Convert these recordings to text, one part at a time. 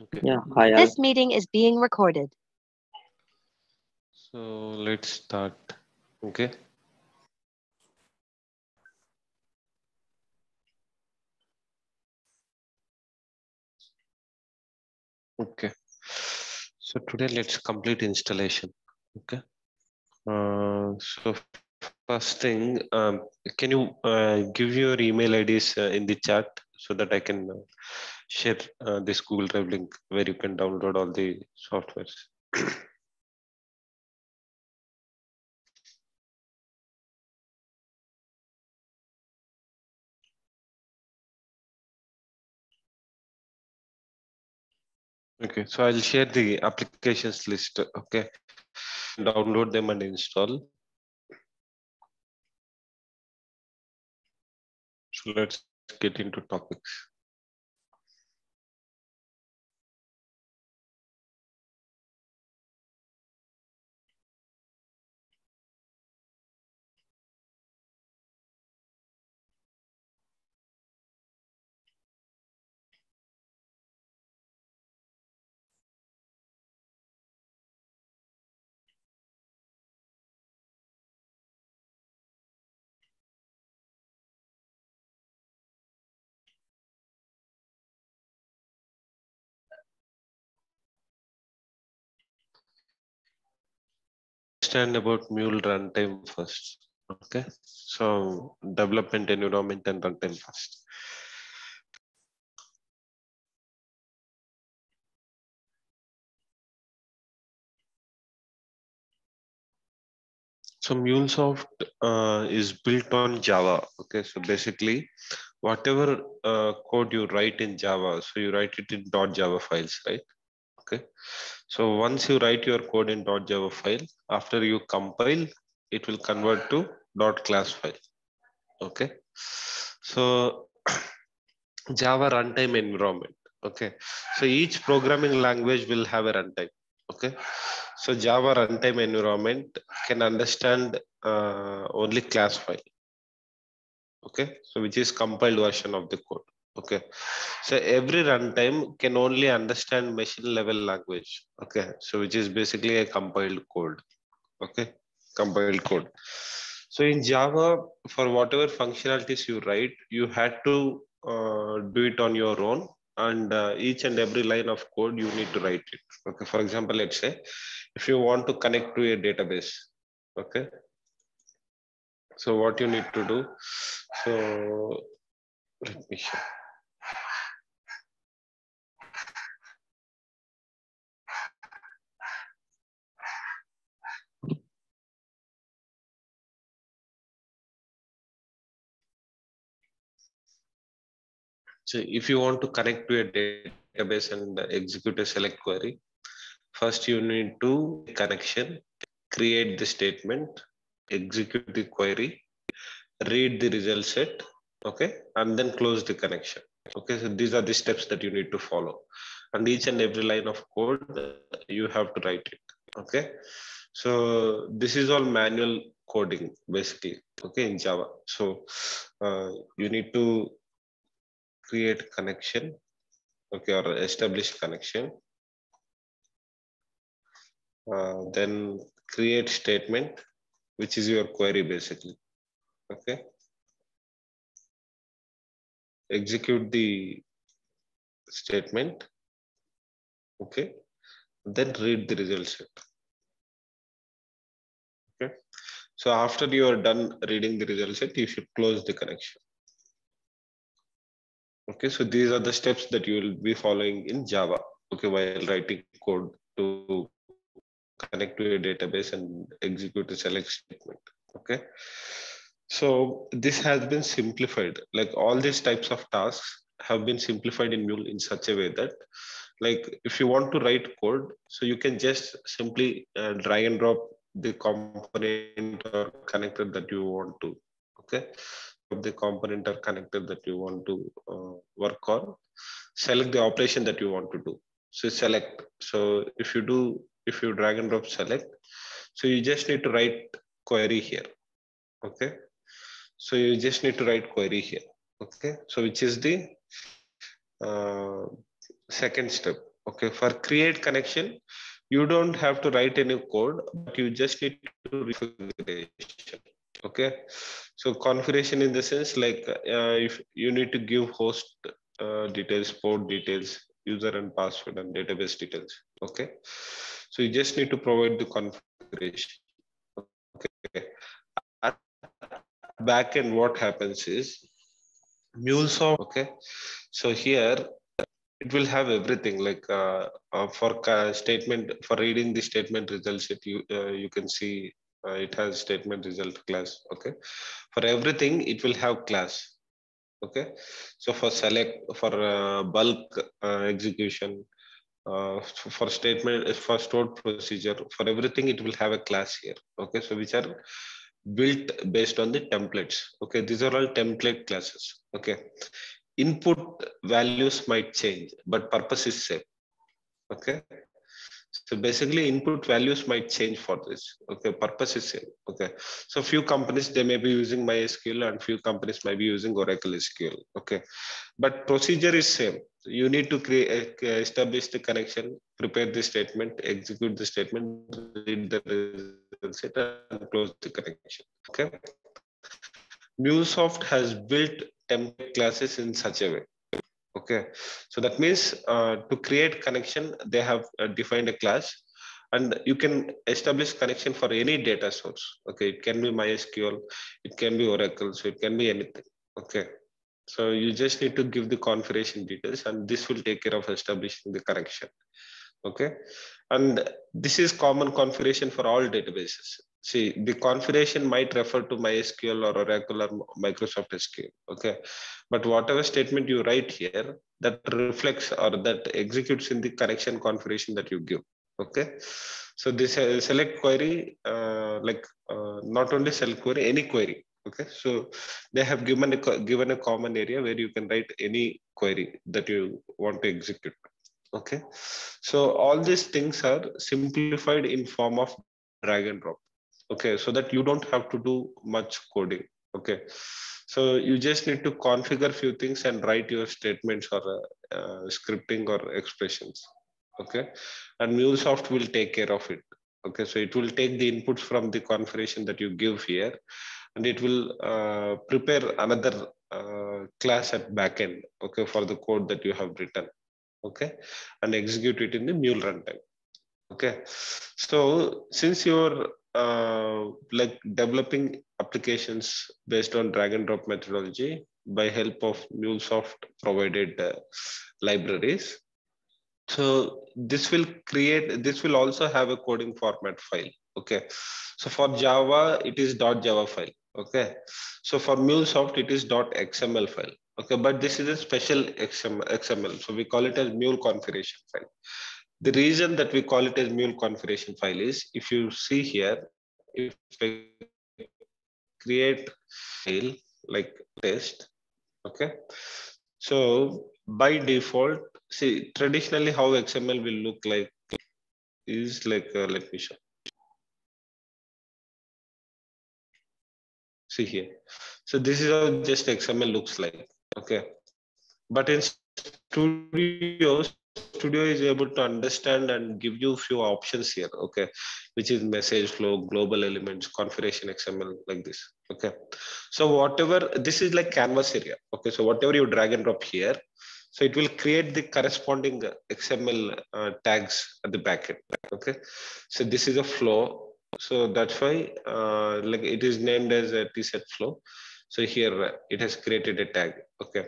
Okay. Yeah, hi all. This meeting is being recorded. So let's start. Okay. Okay. So today let's complete installation. Okay. Uh, so first thing, um, can you uh, give your email IDs uh, in the chat so that I can uh, share uh, this Google Drive link where you can download all the softwares. Okay, so I'll share the applications list. Okay, download them and install. So let's get into topics. Understand about Mule runtime first. Okay, so development environment and runtime first. So MuleSoft uh, is built on Java. Okay, so basically, whatever uh, code you write in Java, so you write it in .java files, right? Okay, so once you write your code in .java file, after you compile, it will convert to .class file. Okay, so Java runtime environment. Okay, so each programming language will have a runtime. Okay, so Java runtime environment can understand uh, only class file. Okay, so which is compiled version of the code. Okay, so every runtime can only understand machine level language. Okay, so which is basically a compiled code. Okay, compiled code. So in Java, for whatever functionalities you write, you had to uh, do it on your own. And uh, each and every line of code you need to write it. Okay. For example let's say if you want to connect to a database. Okay. So what you need to do. So let me show So if you want to connect to a database and execute a select query, first you need to connection, create the statement, execute the query, read the result set, okay, and then close the connection. Okay, so these are the steps that you need to follow. And each and every line of code, you have to write it. Okay, so this is all manual coding basically, okay, in Java. So uh, you need to create connection okay or establish connection. Uh, then create statement which is your query basically okay. Execute the statement okay. Then read the result set okay. So after you are done reading the result set you should close the connection Okay, so these are the steps that you will be following in Java, okay, while writing code to connect to a database and execute a select statement, okay. So this has been simplified, like all these types of tasks have been simplified in Mule in such a way that like if you want to write code, so you can just simply uh, drag and drop the component or connector that you want to, okay the component or connector that you want to uh, work on select the operation that you want to do. So select so if you do if you drag and drop select so you just need to write query here okay? So you just need to write query here okay? So which is the uh, second step okay? For create connection, you don't have to write any code, but you just need to configuration. Okay, so configuration in the sense like uh, if you need to give host uh, details, port details, user and password and database details. Okay, so you just need to provide the configuration. Okay, at backend, what happens is MuleSoft. Okay, so here it will have everything like uh, uh, for statement for reading the statement results it you uh, you can see uh, it has statement result class okay for everything it will have class okay so for select for uh, bulk uh, execution for statement for stored procedure for everything it will have a class here okay so which are built based on the templates okay these are all template classes okay input values might change, but purpose is same. Okay. So basically input values might change for this. Okay, purpose is same. Okay. So few companies, they may be using MySQL and few companies might be using Oracle SQL. Okay. But procedure is same. You need to create, uh, establish the connection, prepare the statement, execute the statement, read the result and close the connection. Okay. MuleSoft has built template classes in such a way. Okay, so that means uh, to create connection, they have uh, defined a class. And you can establish connection for any data source. Okay, it can be MySQL, it can be Oracle, so it can be anything. Okay, so you just need to give the configuration details and this will take care of establishing the connection. Okay, and this is common configuration for all databases see the configuration might refer to MySQL or Oracle or Microsoft SQL. Okay, but whatever statement you write here that reflects or that executes in the connection configuration that you give. Okay, so this select query, uh, like uh, not only select query, any query. Okay, so they have given a given a common area where you can write any query that you want to execute. Okay, so all these things are simplified in form of drag and drop okay so that you don't have to do much coding okay? So you just need to configure a few things and write your statements or uh, uh, scripting or expressions okay? And MuleSoft will take care of it okay? So it will take the inputs from the configuration that you give here and it will uh, prepare another uh, class at backend okay for the code that you have written okay? And execute it in the mule runtime okay? So since you're uh, like developing applications based on drag and drop methodology by help of MuleSoft provided uh, libraries. So this will create, this will also have a coding format file. Okay. So for Java, it is .java file. Okay. So for MuleSoft, it is .xml file. Okay. But this is a special XML. So we call it as Mule configuration file. The reason that we call it as mule configuration file is if you see here, if I create file like test, okay. So by default, see traditionally how XML will look like is like, uh, let me show. See here. So this is how just XML looks like, okay. But in Studios, studio is able to understand and give you few options here okay? Which is message flow global elements configuration xml like this okay? So whatever this is like canvas area okay? So whatever you drag and drop here so it will create the corresponding xml uh, tags at the backend okay? So this is a flow. So that's why uh, like it is named as a test flow. So here it has created a tag okay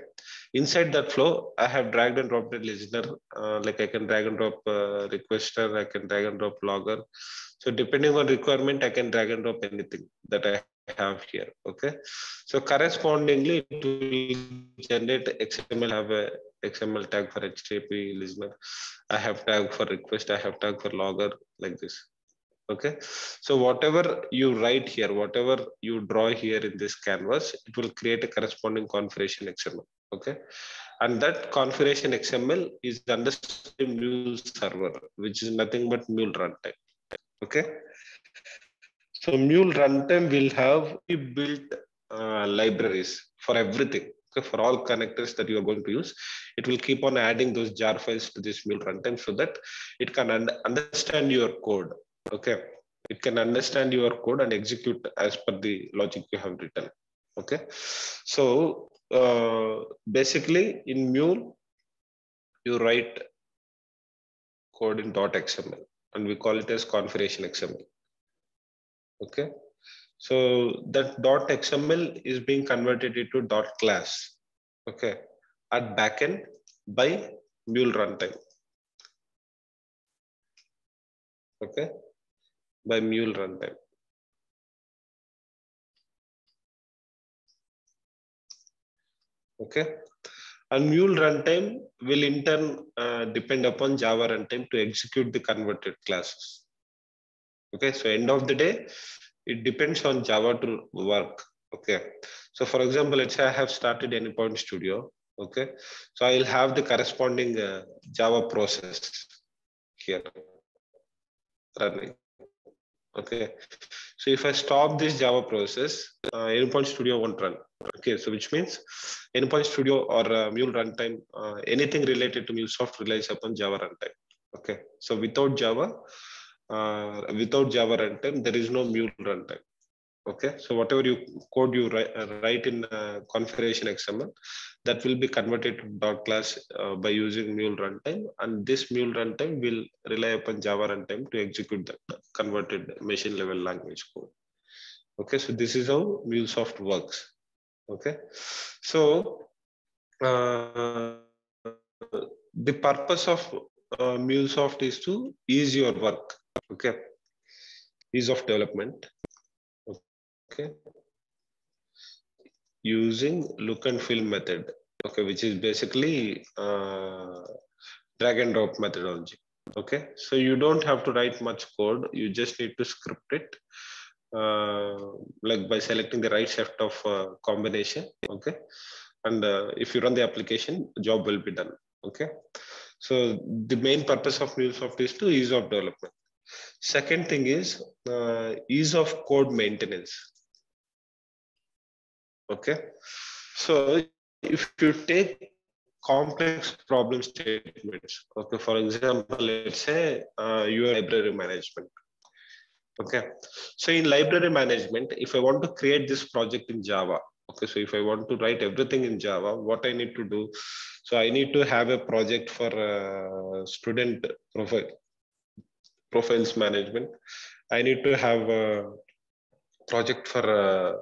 Inside that flow, I have dragged and dropped a listener. Uh, like I can drag and drop uh, requester, I can drag and drop logger. So depending on requirement, I can drag and drop anything that I have here. Okay. So correspondingly, it will generate XML, have a XML tag for HTTP listener. I have tag for request, I have tag for logger like this. Okay. So whatever you write here, whatever you draw here in this canvas, it will create a corresponding configuration XML okay? And that configuration xml is understood mule server which is nothing but mule runtime. Okay? So mule runtime will have built uh, libraries for everything. Okay, for all connectors that you are going to use, it will keep on adding those jar files to this mule runtime so that it can un understand your code. Okay, it can understand your code and execute as per the logic you have written. Okay, so uh, basically in Mule, you write code in .xml and we call it as configuration XML. Okay, so that .xml is being converted into .class. Okay, at backend by Mule runtime. Okay, by Mule runtime. Okay, and Mule runtime will in turn uh, depend upon Java runtime to execute the converted classes. Okay, so end of the day, it depends on Java to work. Okay, so for example, let's say I have started Anypoint Studio. Okay, so I'll have the corresponding uh, Java process here running. Okay, so if I stop this Java process, uh, Anypoint Studio won't run. Okay, so which means Anypoint Studio or uh, Mule runtime, uh, anything related to MuleSoft relies upon Java runtime. Okay, so without Java, uh, without Java runtime, there is no Mule runtime. Okay, so whatever you code you write, uh, write in uh, configuration XML, that will be converted to dot class uh, by using Mule runtime, and this Mule runtime will rely upon Java runtime to execute the converted machine level language code. Okay, so this is how MuleSoft works. Okay, so uh, the purpose of uh, MuleSoft is to ease your work. Okay, ease of development. Okay, using look and feel method. Okay, which is basically uh, drag and drop methodology. Okay, so you don't have to write much code. You just need to script it uh, like by selecting the right set of uh, combination okay and uh, if you run the application job will be done okay so the main purpose of MuleSoft is to ease of development second thing is uh, ease of code maintenance okay. So if you take complex problem statements okay for example let's say uh, your library management okay. So in library management if i want to create this project in java okay so if i want to write everything in java what i need to do? So i need to have a project for uh, student profile profiles management. I need to have a project for uh,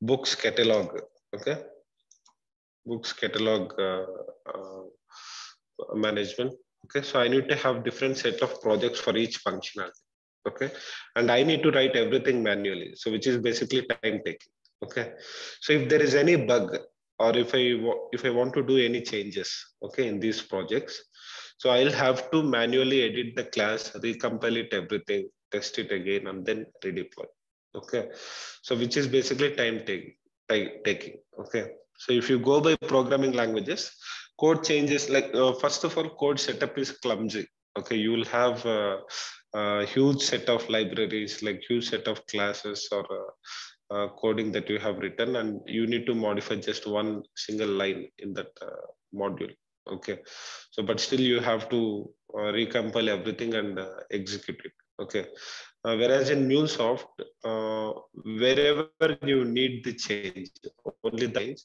books catalog okay? Books catalog uh, uh, management okay? So i need to have different set of projects for each functionality okay? And i need to write everything manually so which is basically time taking okay? So if there is any bug or if i if i want to do any changes okay in these projects so i'll have to manually edit the class recompile it everything test it again and then redeploy okay. So which is basically time taking taking. Okay. So if you go by programming languages code changes like uh, first of all code setup is clumsy. Okay. You will have uh, a huge set of libraries like huge set of classes or uh, uh, coding that you have written and you need to modify just one single line in that uh, module. Okay. So but still you have to recompile everything and execute it. Okay uh, whereas in MuleSoft, wherever you need the change, only the change.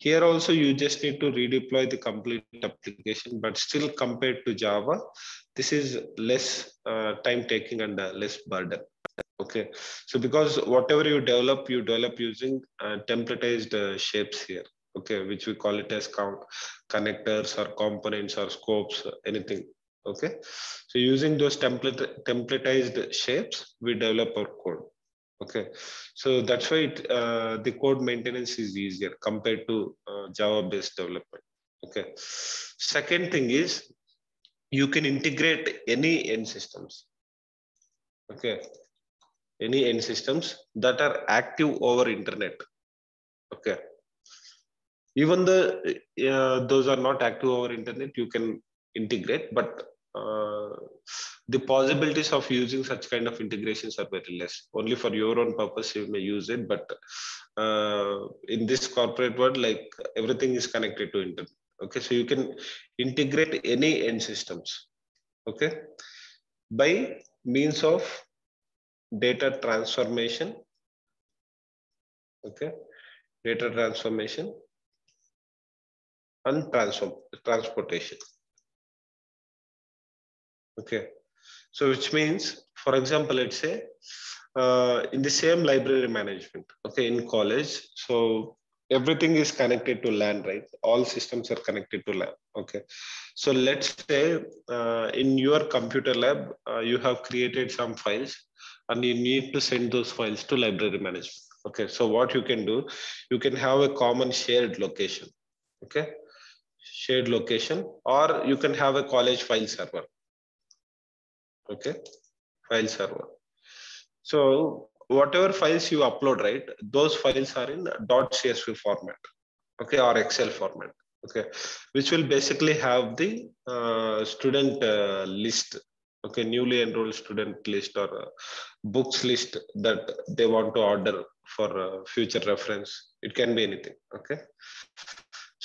Here also you just need to redeploy the complete application, but still compared to Java, this is less uh, time taking and uh, less burden. Okay, so because whatever you develop, you develop using uh, templatized uh, shapes here. Okay, which we call it as count connectors or components or scopes, anything. Okay, so using those template templatized shapes, we develop our code. Okay, so that's why it, uh, the code maintenance is easier compared to uh, Java-based development. Okay, second thing is you can integrate any end systems. Okay, any end systems that are active over internet. Okay, even though uh, those are not active over internet, you can integrate, but uh, the possibilities of using such kind of integrations are very less. Only for your own purpose you may use it, but uh, in this corporate world, like everything is connected to internet. Okay, so you can integrate any end systems. Okay, by means of data transformation. Okay, data transformation and transform transportation. Okay, so which means, for example, let's say uh, in the same library management, okay, in college, so everything is connected to LAN, right? All systems are connected to LAN. Okay, so let's say uh, in your computer lab, uh, you have created some files, and you need to send those files to library management. Okay, so what you can do, you can have a common shared location. Okay, shared location, or you can have a college file server okay. File server. So whatever files you upload right those files are in. dot csv format okay or excel format okay which will basically have the uh, student uh, list okay newly enrolled student list or uh, books list that they want to order for uh, future reference. It can be anything okay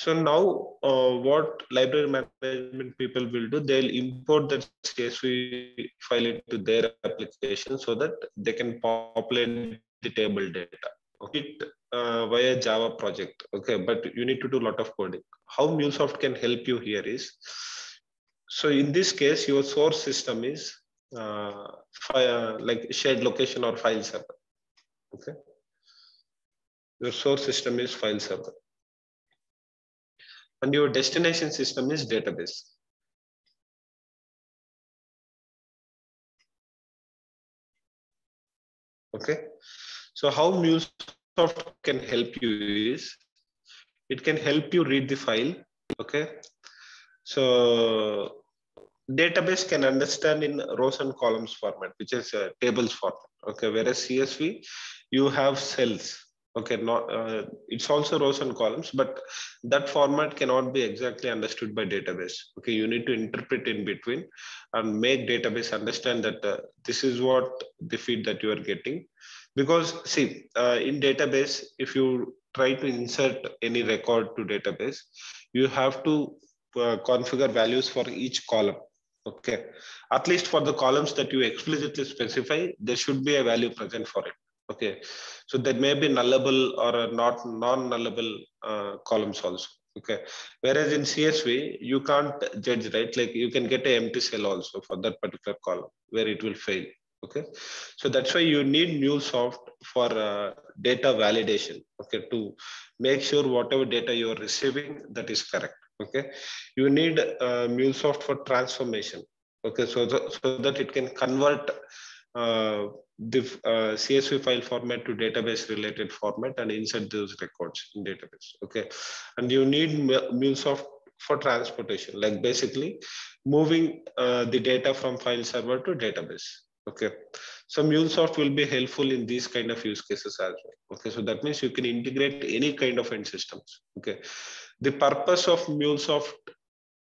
so now uh, what library management people will do, they'll import that CSV file into their application so that they can populate the table data. Okay, uh, via Java project. Okay, but you need to do a lot of coding. How MuleSoft can help you here is, so in this case, your source system is uh, file, like shared location or file server. Okay, your source system is file server and your destination system is database. Okay, so how MuleSoft can help you is it can help you read the file. Okay, so database can understand in rows and columns format, which is a tables format. Okay, whereas CSV you have cells okay not uh, it's also rows and columns but that format cannot be exactly understood by database. Okay you need to interpret in between and make database understand that uh, this is what the feed that you are getting. Because see uh, in database if you try to insert any record to database you have to uh, configure values for each column. Okay at least for the columns that you explicitly specify there should be a value present for it Okay, so there may be nullable or not non-nullable uh, columns also. Okay, whereas in CSV you can't judge right. Like you can get an empty cell also for that particular column where it will fail. Okay, so that's why you need MuleSoft for uh, data validation. Okay, to make sure whatever data you are receiving that is correct. Okay, you need uh, MuleSoft for transformation. Okay, so, so that it can convert uh, the uh, CSV file format to database related format and insert those records in database. Okay. And you need MuleSoft for transportation, like basically moving uh, the data from file server to database. Okay. So MuleSoft will be helpful in these kind of use cases as well. Okay. So that means you can integrate any kind of end systems. Okay. The purpose of MuleSoft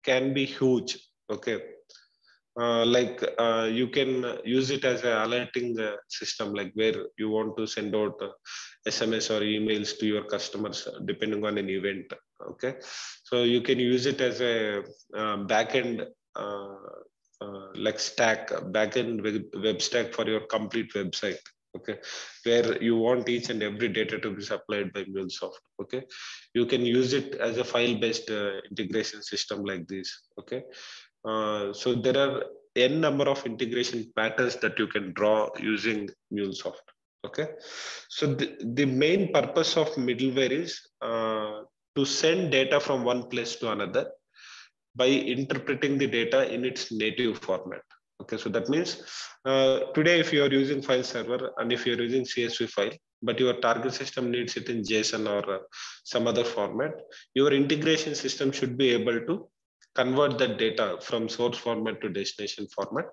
can be huge. Okay uh, like uh, you can use it as a alerting uh, system like where you want to send out sms uh, or emails to your customers uh, depending on an event okay? So you can use it as a backend like stack backend web, web stack for your complete website okay? Where you want each and every data to be supplied by MuleSoft okay? You can use it as a file based uh, integration system like this okay uh, so there are n number of integration patterns that you can draw using MuleSoft. Okay, so the, the main purpose of middleware is uh, to send data from one place to another by interpreting the data in its native format. Okay, so that means uh, today if you are using file server and if you're using CSV file, but your target system needs it in JSON or uh, some other format, your integration system should be able to convert that data from source format to destination format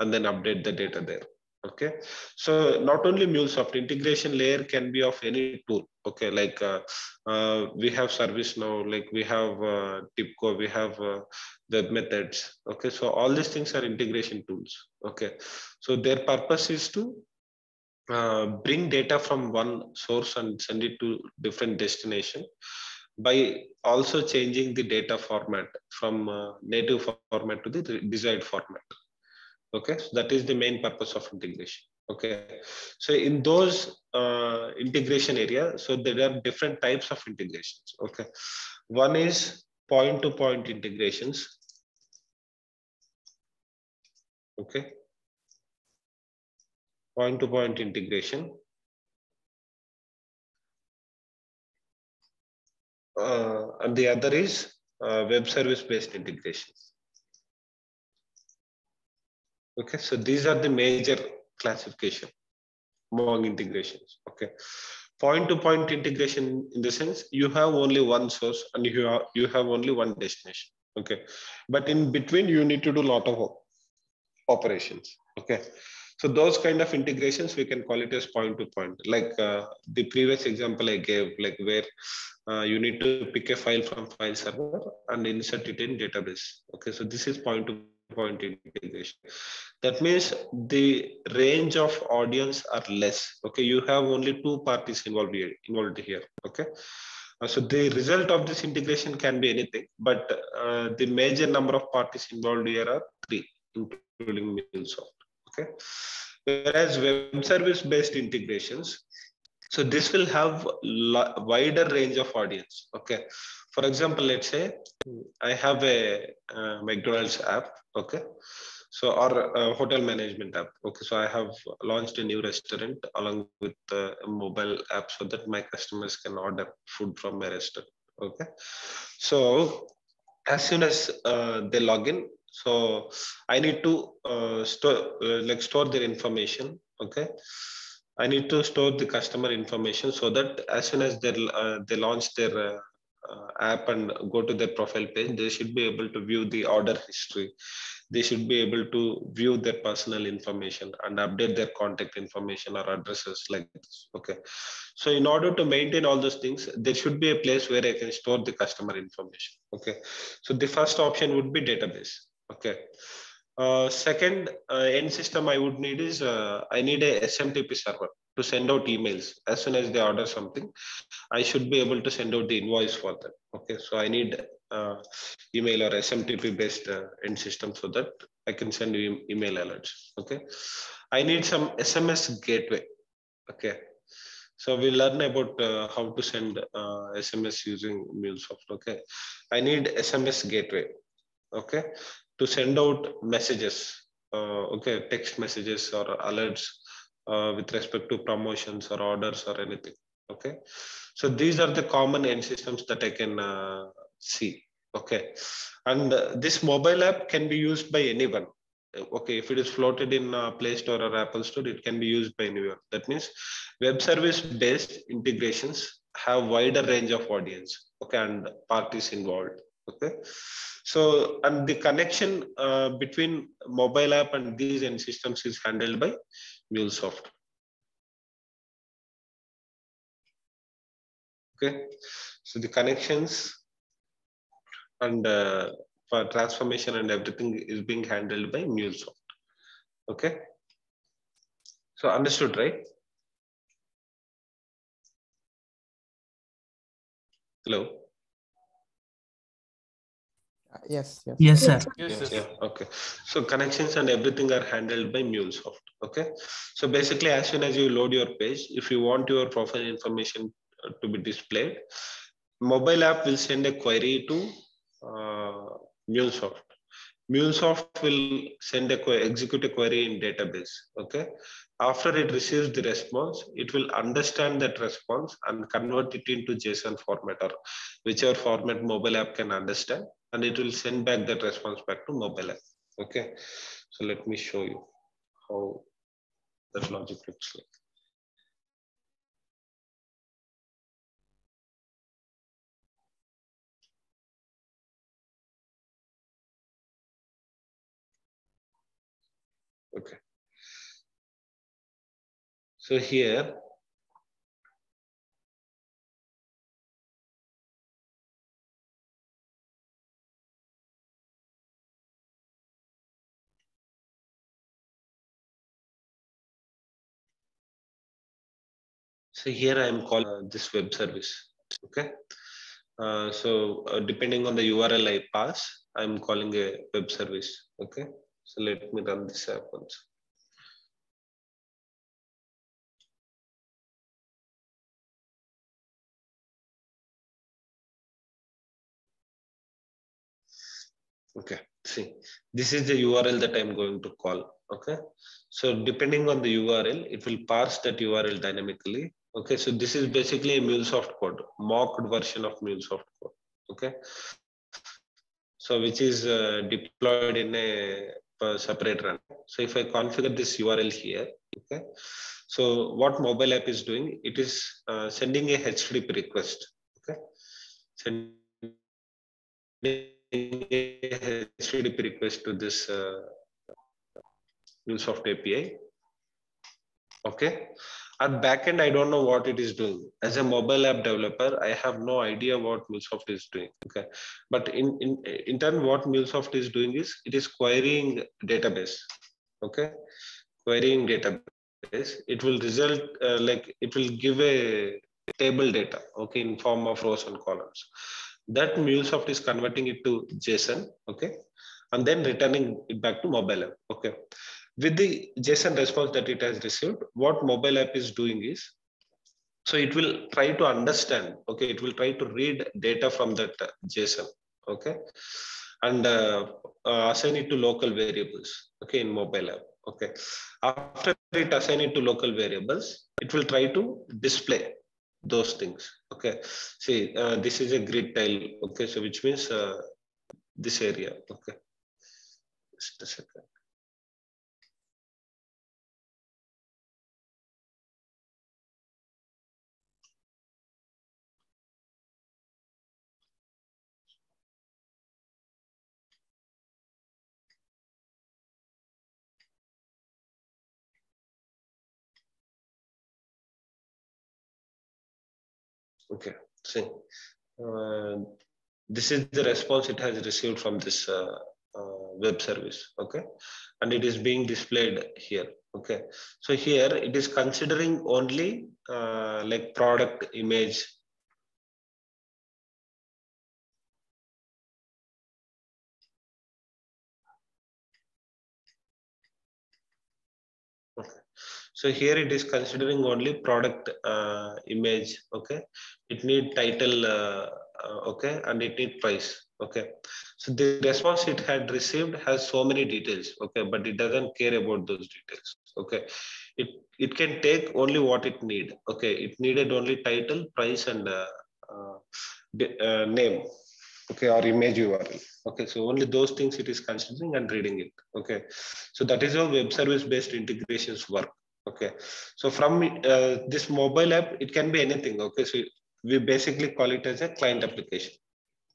and then update the data there okay? So not only MuleSoft integration layer can be of any tool okay? Like uh, uh, we have ServiceNow like we have uh, TIBCO we have uh, webMethods okay? So all these things are integration tools okay? So their purpose is to uh, bring data from one source and send it to different destination by also changing the data format from uh, native format to the desired format. Okay so that is the main purpose of integration. Okay so in those uh, integration area so there are different types of integrations. Okay one is point to point integrations. Okay point to point integration uh, and the other is uh, web service based integrations. Okay, so these are the major classification among integrations. Okay, point to point integration in the sense you have only one source and you have you have only one destination. Okay, but in between you need to do a lot of operations. Okay, so those kind of integrations, we can call it as point to point. Like uh, the previous example I gave, like where uh, you need to pick a file from file server and insert it in database. Okay, so this is point to point integration. That means the range of audience are less. Okay, you have only two parties involved here. Involved here. Okay. Uh, so the result of this integration can be anything, but uh, the major number of parties involved here are three, including MuleSoft. Okay. Whereas web service based integrations, so this will have wider range of audience. Okay. For example, let's say I have a uh, McDonald's app. Okay. So or hotel management app. Okay. So I have launched a new restaurant along with a mobile app so that my customers can order food from my restaurant. Okay. So as soon as uh, they log in, so i need to uh, store uh, like store their information okay? I need to store the customer information so that as soon as they uh, they launch their uh, uh, app and go to their profile page they should be able to view the order history. They should be able to view their personal information and update their contact information or addresses like this okay? So in order to maintain all those things there should be a place where i can store the customer information okay? So the first option would be database Okay. Uh, second uh, end system I would need is uh, I need a SMTP server to send out emails as soon as they order something. I should be able to send out the invoice for them. Okay, so I need uh, email or SMTP based uh, end system so that I can send e email alerts. Okay, I need some SMS gateway. Okay, so we learn about uh, how to send SMS using MuleSoft. Okay, I need SMS gateway. Okay, to send out messages, uh, okay, text messages or alerts uh, with respect to promotions or orders or anything. Okay, so these are the common end systems that I can uh, see. Okay, and this mobile app can be used by anyone. Okay, if it is floated in uh, Play Store or Apple Store, it can be used by anyone. That means web service based integrations have wider range of audience. Okay, and parties involved. Okay, so, and the connection uh, between mobile app and these end systems is handled by MuleSoft. Okay, so the connections and uh, for transformation and everything is being handled by MuleSoft. Okay, so understood, right? Hello. Yes, yes. Yes, sir. Yes, yes, yeah, okay. So connections and everything are handled by MuleSoft. Okay. So basically, as soon as you load your page, if you want your profile information uh, to be displayed, mobile app will send a query to uh, MuleSoft. MuleSoft will send a execute a query in database. Okay. After it receives the response, it will understand that response and convert it into JSON format or whichever format mobile app can understand and it will send back that response back to mobile app. Okay, so let me show you how that logic looks like. Okay. So here, So here I am calling uh, this web service. Okay. Uh, so uh, depending on the URL I pass, I'm calling a web service. Okay. So let me run this app once. Okay, see, this is the URL that I'm going to call. Okay, so depending on the URL, it will parse that URL dynamically. Okay, so this is basically a MuleSoft code, mocked version of MuleSoft code. Okay, so which is uh, deployed in a, separate run. So if I configure this URL here, okay, so what mobile app is doing, it is uh, sending a HTTP request. Okay, sending a HTTP request to this uh, MuleSoft API. Okay. At backend, I don't know what it is doing. As a mobile app developer, I have no idea what MuleSoft is doing. Okay. But in, in, in turn, what MuleSoft is doing is it is querying database. Okay. Querying database. It will result uh, like it will give a table data, okay, in form of rows and columns that MuleSoft is converting it to JSON, okay, and then returning it back to mobile app, okay. With the JSON response that it has received, what mobile app is doing is, so it will try to understand, okay, it will try to read data from that JSON, okay, and uh, uh, assign it to local variables, okay, in mobile app, okay. After it assign it to local variables, it will try to display those things okay? See uh, this is a grid tile okay? So which means uh, this area okay? Just a second Okay, see, uh, this is the response it has received from this uh, uh, web service. Okay, and it is being displayed here. Okay, so here it is considering only uh, like product image. So here it is considering only product uh, image. Okay, it need title. Uh, uh, okay, and it need price. Okay, so the response it had received has so many details. Okay, but it doesn't care about those details. Okay, it it can take only what it need. Okay, it needed only title, price, and uh, uh, name okay or image url okay so only those things it is considering and reading it okay so that is how web service based integrations work okay. So from uh, this mobile app it can be anything okay? So we basically call it as a client application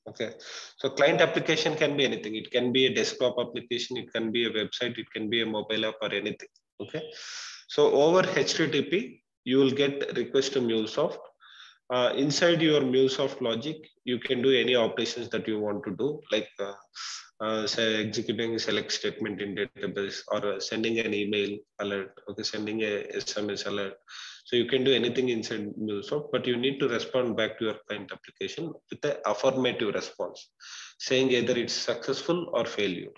okay? So client application can be anything. It can be a desktop application it can be a website it can be a mobile app or anything okay? So over http you will get request to mulesoft uh, inside your MuleSoft logic, you can do any operations that you want to do, like uh, uh, say executing a select statement in database or sending an email alert, okay, sending a SMS alert. So you can do anything inside MuleSoft, but you need to respond back to your client application with an affirmative response, saying either it's successful or failure.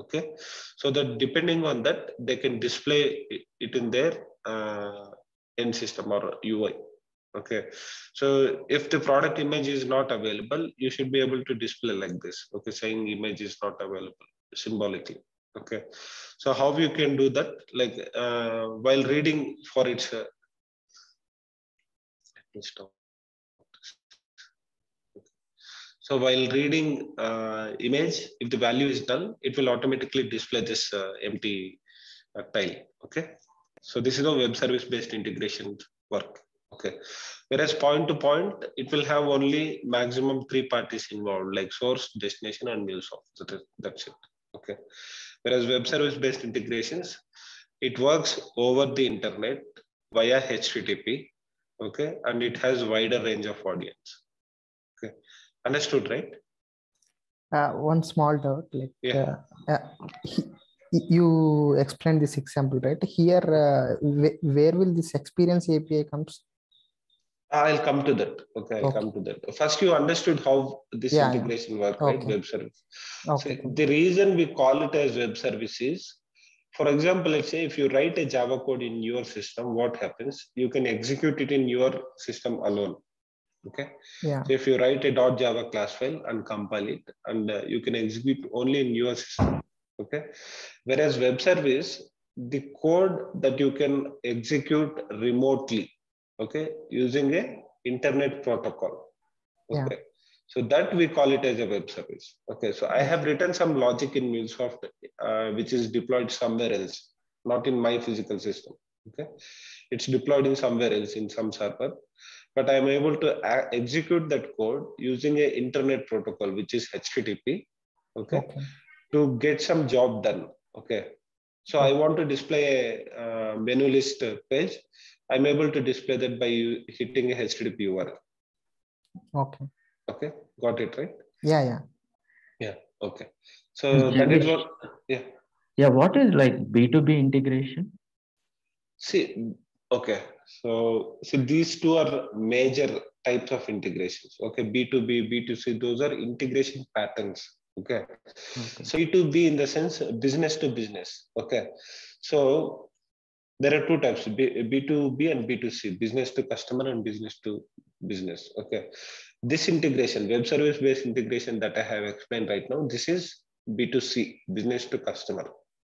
Okay, so that depending on that, they can display it in their uh, end system or UI okay. So if the product image is not available you should be able to display like this. Okay saying image is not available symbolically. Okay. So how you can do that? Like uh, while reading for its uh, let me stop. So while reading uh, image if the value is null it will automatically display this uh, empty uh, tile. Okay. So this is a web service based integration work Okay. Whereas point to point, it will have only maximum three parties involved, like source, destination, and MuleSoft. That is, that's it. Okay. Whereas web service based integrations, it works over the internet. via HTTP. Okay, and it has wider range of audience. Okay, understood, right? Uh, one small doubt, like Yeah. uh, uh, you explained this example, right? Here, uh, wh- where will this experience API comes? I'll come to that. Okay, I'll Okay. come to that. First, you understood how this Yeah, yeah. integration works, right? Web service. Okay, So the reason we call it as web service is, for example, let's say if you write a Java code in your system, what happens? You can execute it in your system alone. Okay. yeah, So if you write a .java class file and compile it, and uh, you can execute only in your system. Okay. Whereas web service, the code that you can execute remotely, okay, using a internet protocol. Yeah. Okay. So that we call it as a web service. Okay. So I have written some logic in MuleSoft, uh, which is deployed somewhere else, not in my physical system. Okay. It's deployed in somewhere else in some server but I'm able to a- execute that code using a internet protocol, which is HTTP, okay, okay, to get some job done, okay. So I want to display a uh, menu list page. I'm able to display that by hitting a HTTP URL, okay. okay. Got it, right? Yeah, yeah, yeah. Okay. So that is what, yeah. Yeah, what is like B2B integration? See, okay. So, so these two are major types of integrations. Okay, B2B, B2C, those are integration patterns. Okay. Okay. So B2B in the sense business to business. Okay. So there are two types, B, B2B and B2C, business to customer and business to business. Okay. This integration, web service based integration that I have explained right now, this is B2C, business to customer.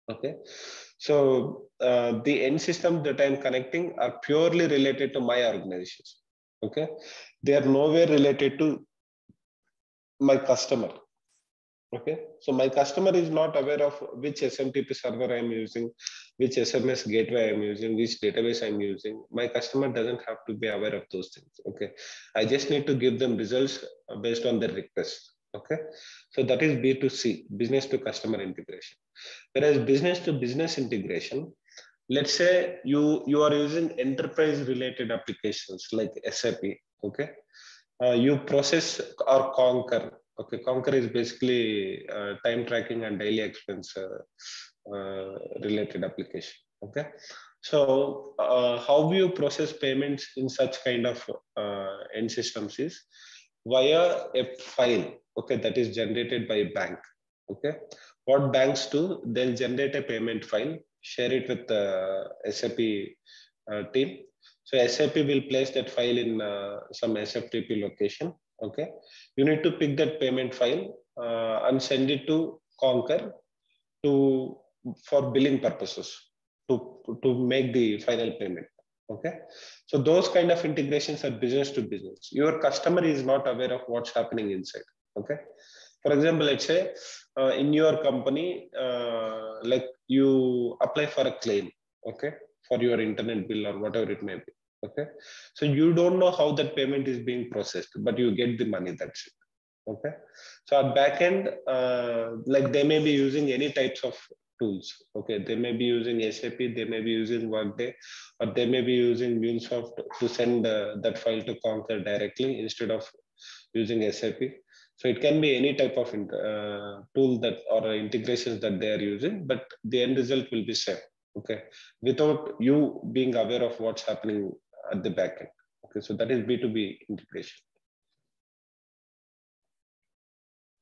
Okay. So uh, the end system that I'm connecting are purely related to my organizations. Okay. They are nowhere related to my customer. Okay. So my customer is not aware of which SMTP server I'm using, which SMS gateway I'm using, which database I'm using. My customer doesn't have to be aware of those things. Okay. I just need to give them results based on their request. Okay. So that is B2C, business to customer integration. Whereas business to business integration, let's say you, you are using enterprise related applications like SAP. Okay. Uh, you process or Concur Okay, Concur is basically uh, time tracking and daily expense uh, uh, related application. Okay, so uh, how you process payments in such kind of end systems is via a file. Okay, that is generated by a bank. Okay, what banks do? They'll generate a payment file, share it with the SAP team. So SAP will place that file in some SFTP location okay. You need to pick that payment file uh, and send it to concur to for billing purposes to to make the final payment. Okay. So those kind of integrations are business to business. Your customer is not aware of what's happening inside. Okay. For example let's say uh, in your company uh, like you apply for a claim. Okay. For your internet bill or whatever it may be okay? So you don't know how that payment is being processed but you get the money that's it. Okay? So at back end uh, like they may be using any types of tools. Okay? They may be using sap they may be using workday or they may be using MuleSoft to send uh, that file to Concur directly instead of using sap so it can be any type of uh, tool that or integrations that they are using but the end result will be same. Okay? Without you being aware of what's happening at the back end. Okay, so that is B2B integration.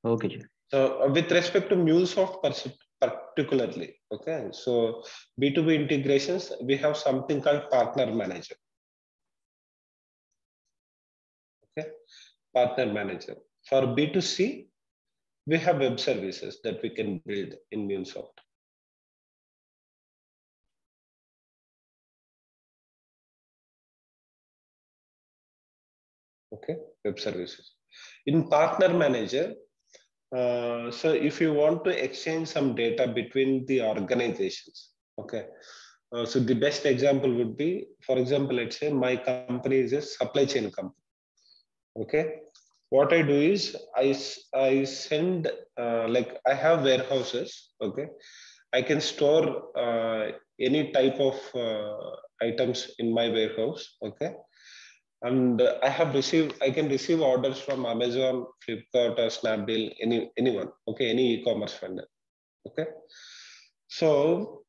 Okay. So uh, with respect to MuleSoft particularly, okay, so B2B integrations, we have something called Partner Manager. Okay, Partner Manager. For B2C, we have web services that we can build in MuleSoft. Okay web services in partner manager uh, so if you want to exchange some data between the organizations okay uh, so the best example would be for example let's say my company is a supply chain company okay what i do is i i send uh, like i have warehouses okay i can store uh, any type of items in my warehouse. Okay. And uh, I have received, I can receive orders from Amazon, Flipkart, or Snapdeal, any anyone. Okay, any e-commerce vendor. Okay. So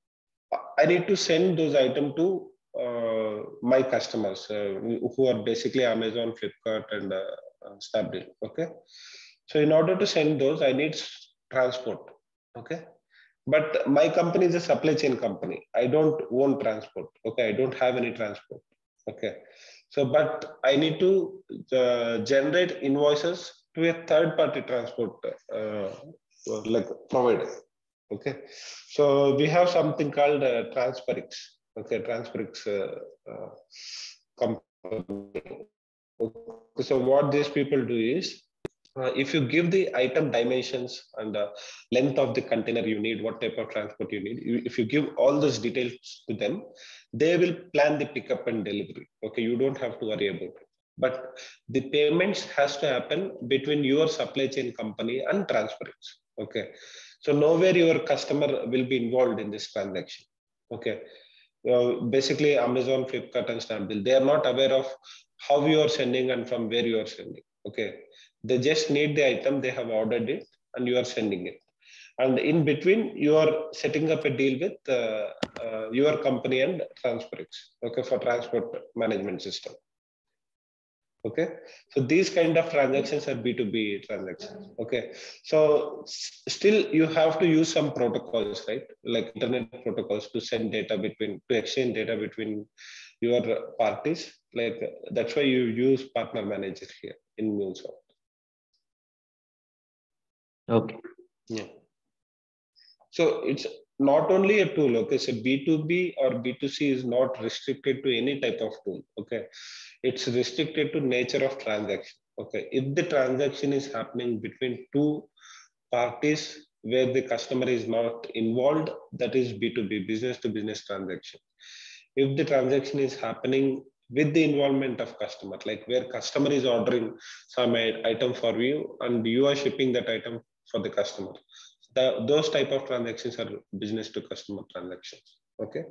I need to send those items to uh, my customers uh, who are basically Amazon, Flipkart, and uh, Snapdeal. Okay. So in order to send those, I need transport. Okay. But my company is a supply chain company. I don't own transport. Okay. I don't have any transport. Okay. So, but I need to uh, generate invoices to a third party transport uh, like provider. Okay. So we have something called uh, Transferix. Okay. Transferix uh, uh, company. Okay, so what these people do is uh, if you give the item dimensions and uh, length of the container you need, what type of transport you need, you- if you give all those details to them, they will plan the pickup and delivery. Okay, you don't have to worry about it. But the payments has to happen between your supply chain company and Transferix. Okay, so nowhere your customer will be involved in this transaction. Okay, uh, basically Amazon, Flipkart, and Snapdeal, they are not aware of how you are sending and from where you are sending. Okay, they just need the item, they have ordered it, and you are sending it. And in between, you are setting up a deal with uh, uh, your company and Transferix, okay, for transport management system. Okay, so these kind of transactions are B2B transactions. Okay, so still you have to use some protocols, right? Like internet protocols to send data between, to exchange data between your parties. Like that's why you use partner manager here in MuleSoft. Okay. Yeah. So it's not only a tool, okay? So B2B or B2C is not restricted to any type of tool, okay? It's restricted to nature of transaction, okay? If the transaction is happening between two parties where the customer is not involved, that is B2B, business to business transaction. If the transaction is happening with the involvement of customer, like where customer is ordering some item for you and you are shipping that item for the customer. The, those type of transactions are business to customer transactions. Okay,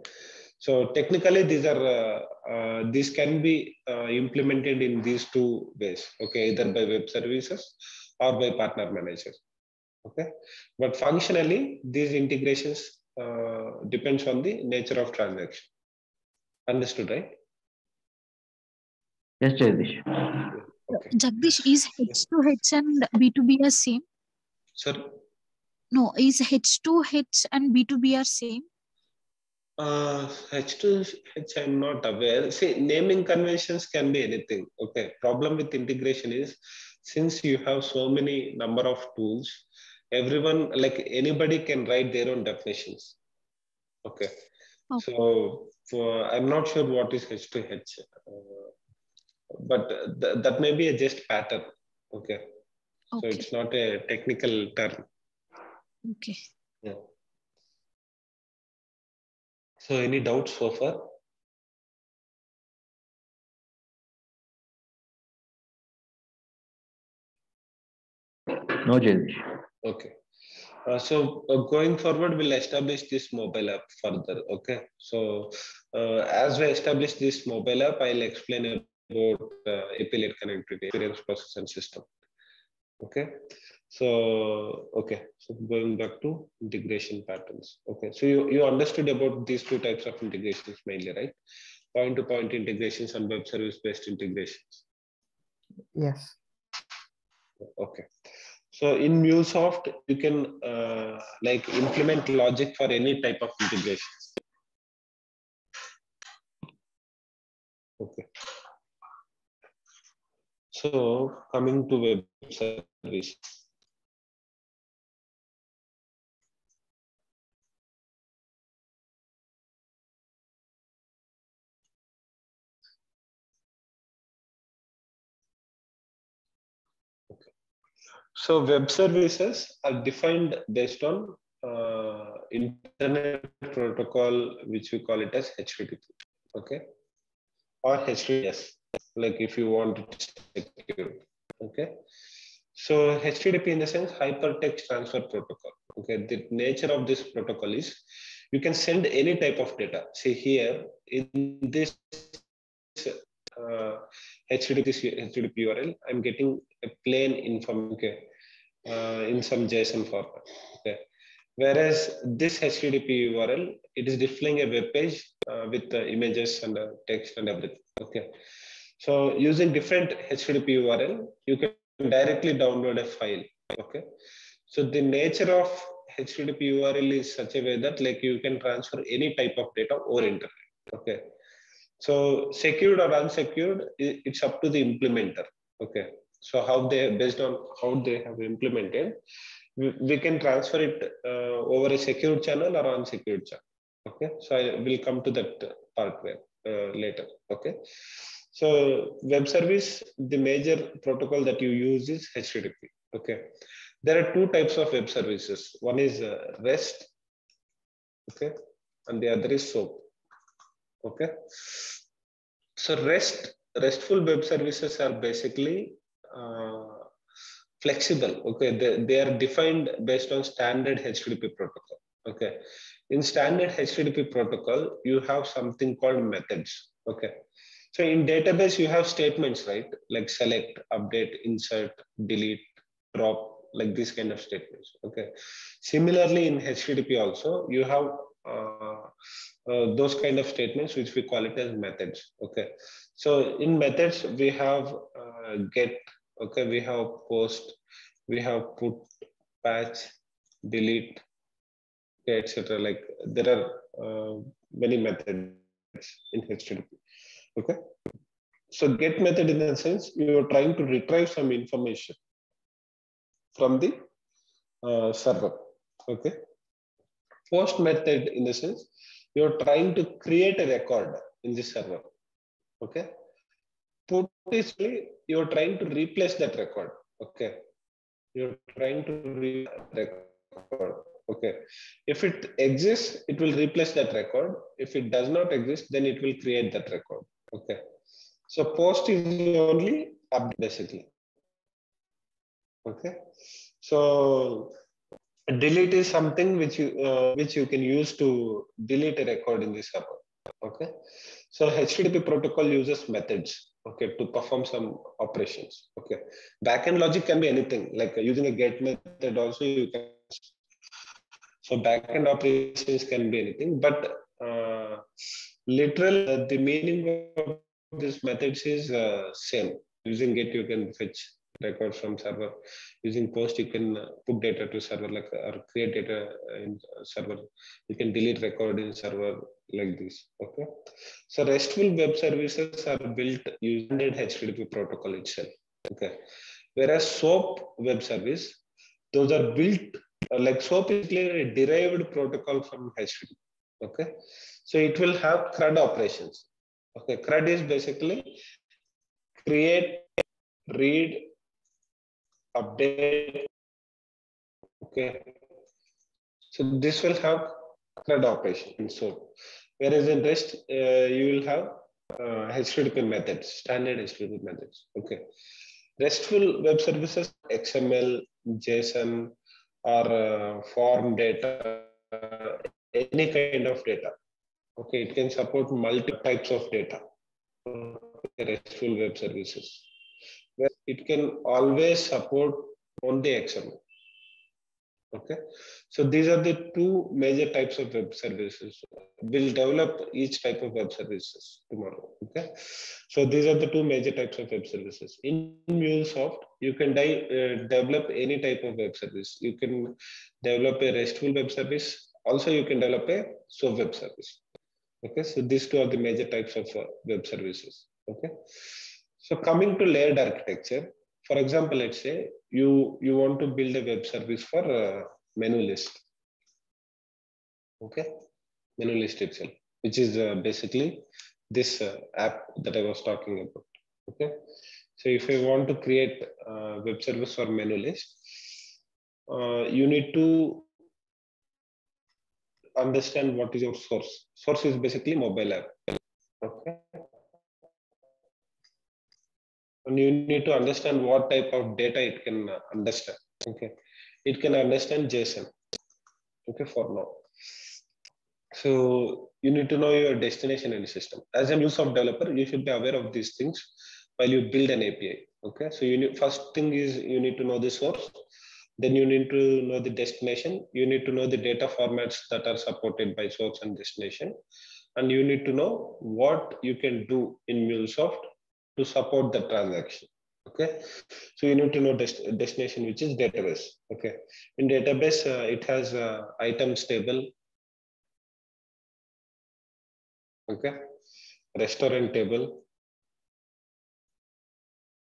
so technically these are uh, uh, these can be uh, implemented in these two ways. Okay, either by web services or by partner manager. Okay, but functionally these integrations uh, depends on the nature of transaction. Understood, right? Yes, Jagdish. Okay. Jagdish, is H2H and B2B are same? Sorry. No, is H2H and B2B are same? Uh, H2H, I'm not aware. See, naming conventions can be anything. Okay. Problem with integration is since you have so many number of tools, everyone, like anybody can write their own definitions. Okay. Okay. So for, I'm not sure what is H2H, uh, but th- that may be a just pattern. Okay. So it's not a technical term. okay. Yeah. So any doubts so far? No, Jagdish. Okay. Uh, so uh, going forward, we'll establish this mobile app further. Okay. So uh, as we establish this mobile app, I'll explain about uh, API-led connectivity, experience process and system. Okay. So okay. So going back to integration patterns. Okay. So you, you understood about these two types of integrations mainly, right? Point-to-point integrations and web service-based integrations. Yes. Okay. So in MuleSoft, you can uh, like implement logic for any type of integration. So coming to web service. So web services are defined based on uh, internet protocol, which we call it as HTTP, okay, or HTTPS, like if you want to secure, okay. So HTTP in the sense hypertext transfer protocol. Okay, the nature of this protocol is you can send any type of data. See here in this uh, HTTP, HTTP URL, I'm getting a plain information okay, uh, in some JSON format. Okay. Whereas this HTTP URL, it is displaying a web page uh, with images and the text and everything. Okay. So using different HTTP URL, you can directly download a file. Okay. So the nature of HTTP URL is such a way that like you can transfer any type of data over internet. Okay. So secured or unsecured, it's up to the implementer. Okay. So how they based on how they have implemented, we, we can transfer it uh, over a secure channel or unsecured channel. Okay. So I will come to that part where, uh, later. Okay. So web service, the major protocol that you use is HTTP. Okay. There are two types of web services. One is uh, REST, okay, and the other is SOAP. Okay. So REST, RESTful web services are basically uh, flexible. Okay, they, they are defined based on standard HTTP protocol. Okay, in standard HTTP protocol, you have something called methods. Okay, so in database, you have statements, right? Like select, update, insert, delete, drop, like this kind of statements. Okay. Similarly, in HTTP also, you have uh, uh, those kind of statements which we call it as methods. Okay. So in methods, we have uh, get. Okay, we have post, we have put, patch, delete, okay, etc. Like there are uh, many methods in HTTP. Okay. So get method in the sense you are trying to retrieve some information from the uh, server. Okay. Post method in the sense you're trying to create a record in the server. Okay. Put is you're trying to replace that record. Okay. You're trying to record. Okay. If it exists, it will replace that record. If it does not exist, then it will create that record. Okay. So post is only update basically. Okay. So delete is something which you uh, which you can use to delete a record in the server. Okay. So HTTP protocol uses methods. Okay, to perform some operations. Okay. Backend logic can be anything like using a get method. Also, you can. So backend operations can be anything, but uh, literal uh, the meaning of this methods is uh, same. Using get, you can fetch record from server. Using post, you can put data to server like or create data in server. You can delete record in server like this. Okay. So RESTful web services are built using HTTP protocol itself. Okay. Whereas SOAP web service, those are built uh, like SOAP is a derived protocol from HTTP. Okay. So it will have CRUD operations. Okay. CRUD is basically create, read, update. Okay. So this will have CRUD operation. So whereas in REST, uh, you will have uh, HTTP methods, standard HTTP methods. Okay. RESTful web services, XML, JSON, or uh, form data, any kind of data. Okay, it can support multiple types of data. RESTful web services where it can always support only XML. Okay, so these are the two major types of web services. We'll develop each type of web services tomorrow. Okay, so these are the two major types of web services. In MuleSoft, you can uh, develop any type of web service. You can develop a RESTful web service. Also, you can develop a SOAP web service. Okay, so these two are the major types of uh, web services. Okay. So coming to layered architecture, for example, let's say you, you want to build a web service for a menu list. Okay, menu list itself, which is uh, basically this uh, app that I was talking about. Okay, so if you want to create a web service for menu list, uh, you need to understand what is your source. Source is basically mobile app. Okay, and you need to understand what type of data it can understand. Okay, it can understand JSON. Okay, for now. So you need to know your destination and system. As a MuleSoft developer, you should be aware of these things while you build an API. Okay, so you need first thing is you need to know the source. Then you need to know the destination. You need to know the data formats that are supported by source and destination. And you need to know what you can do in MuleSoft to support the transaction. Okay, so you need to know dest destination, which is database. Okay, in database, uh, it has uh, items table. Okay, restaurant table.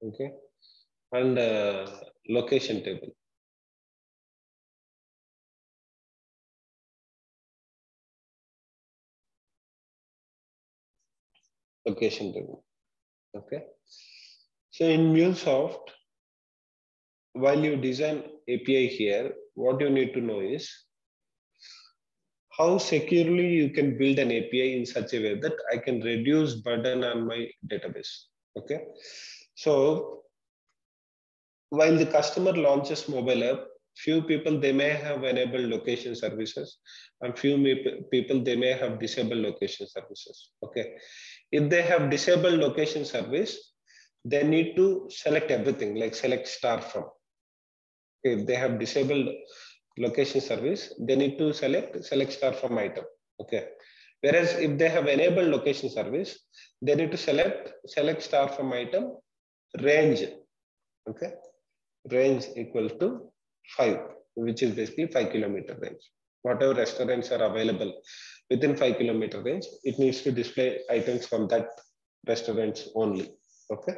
Okay, and uh, location table. Location table. Okay. So in MuleSoft, while you design API here, what you need to know is how securely you can build an API in such a way that I can reduce burden on my database. Okay. So while the customer launches mobile app, few people they may have enabled location services and few people they may have disabled location services. Okay. If they have disabled location service, they need to select everything like select star from. If they have disabled location service, they need to select select star from item. Okay. Whereas if they have enabled location service, they need to select select star from item range. Okay. Range equal to five, which is basically five kilometer range. Whatever restaurants are available within five kilometer range, it needs to display items from that restaurants only okay?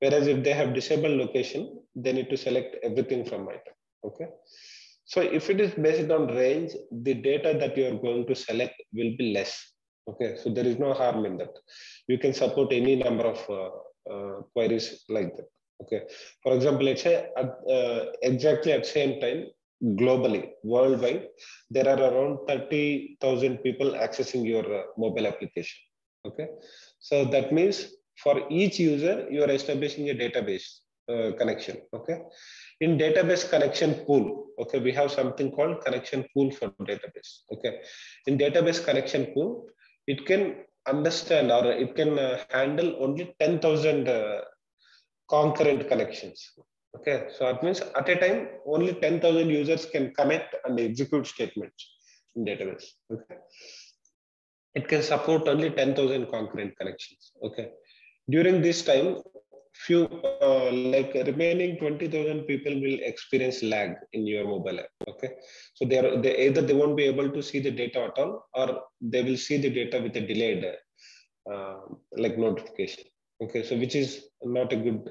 Whereas if they have disabled location they need to select everything from item okay? So if it is based on range the data that you are going to select will be less okay? So there is no harm in that. You can support any number of uh, uh, queries like that okay for example let's say at, uh, exactly at same time globally worldwide there are around 30000 people accessing your uh, mobile application okay so that means for each user, you are establishing a database uh, connection. Okay. In database connection pool, okay, we have something called connection pool for database. Okay. In database connection pool, it can understand or it can uh, handle only 10,000 uh, concurrent connections. Okay. So that means at a time, only 10,000 users can connect and execute statements in database. Okay. It can support only 10,000 concurrent connections. Okay during this time few uh, like remaining 20000 people will experience lag in your mobile app okay so they are they either they won't be able to see the data at all or they will see the data with a delayed uh, like notification okay so which is not a good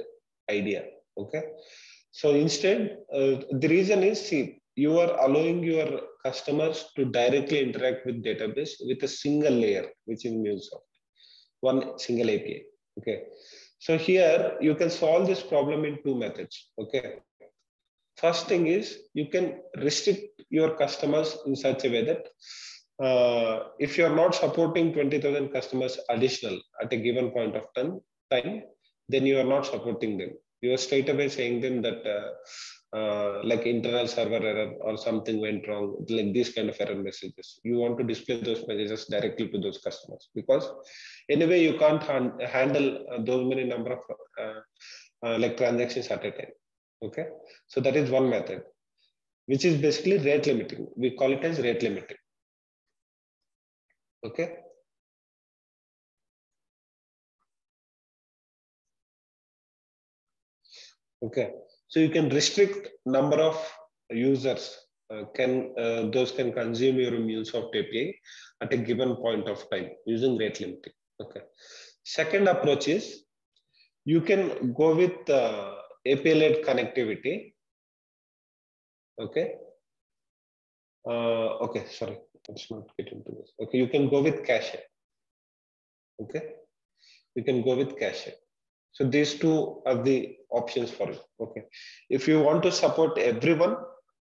idea okay so instead uh, the reason is see you are allowing your customers to directly interact with database with a single layer which is MuleSoft one single API Okay. So here you can solve this problem in two methods. Okay. First thing is you can restrict your customers in such a way that uh, if you're not supporting 20,000 customers additional at a given point of time, time, then you are not supporting them. You are straight away saying them that uh, uh, like internal server error or something went wrong, like these kind of error messages. You want to display those messages directly to those customers because anyway you can't hand, handle uh, those many number of uh, uh, like transactions at a time. Okay, so that is one method, which is basically rate limiting. We call it as rate limiting. Okay. Okay. So you can restrict number of users uh, can uh, those can consume your MuleSoft API at a given point of time using rate limiting. Okay. Second approach is you can go with uh, API-led connectivity. Okay. Uh, okay, sorry, let's not get into this. Okay, you can go with cache. Okay, you can go with cache. So these two are the options for it. Okay. If you want to support everyone,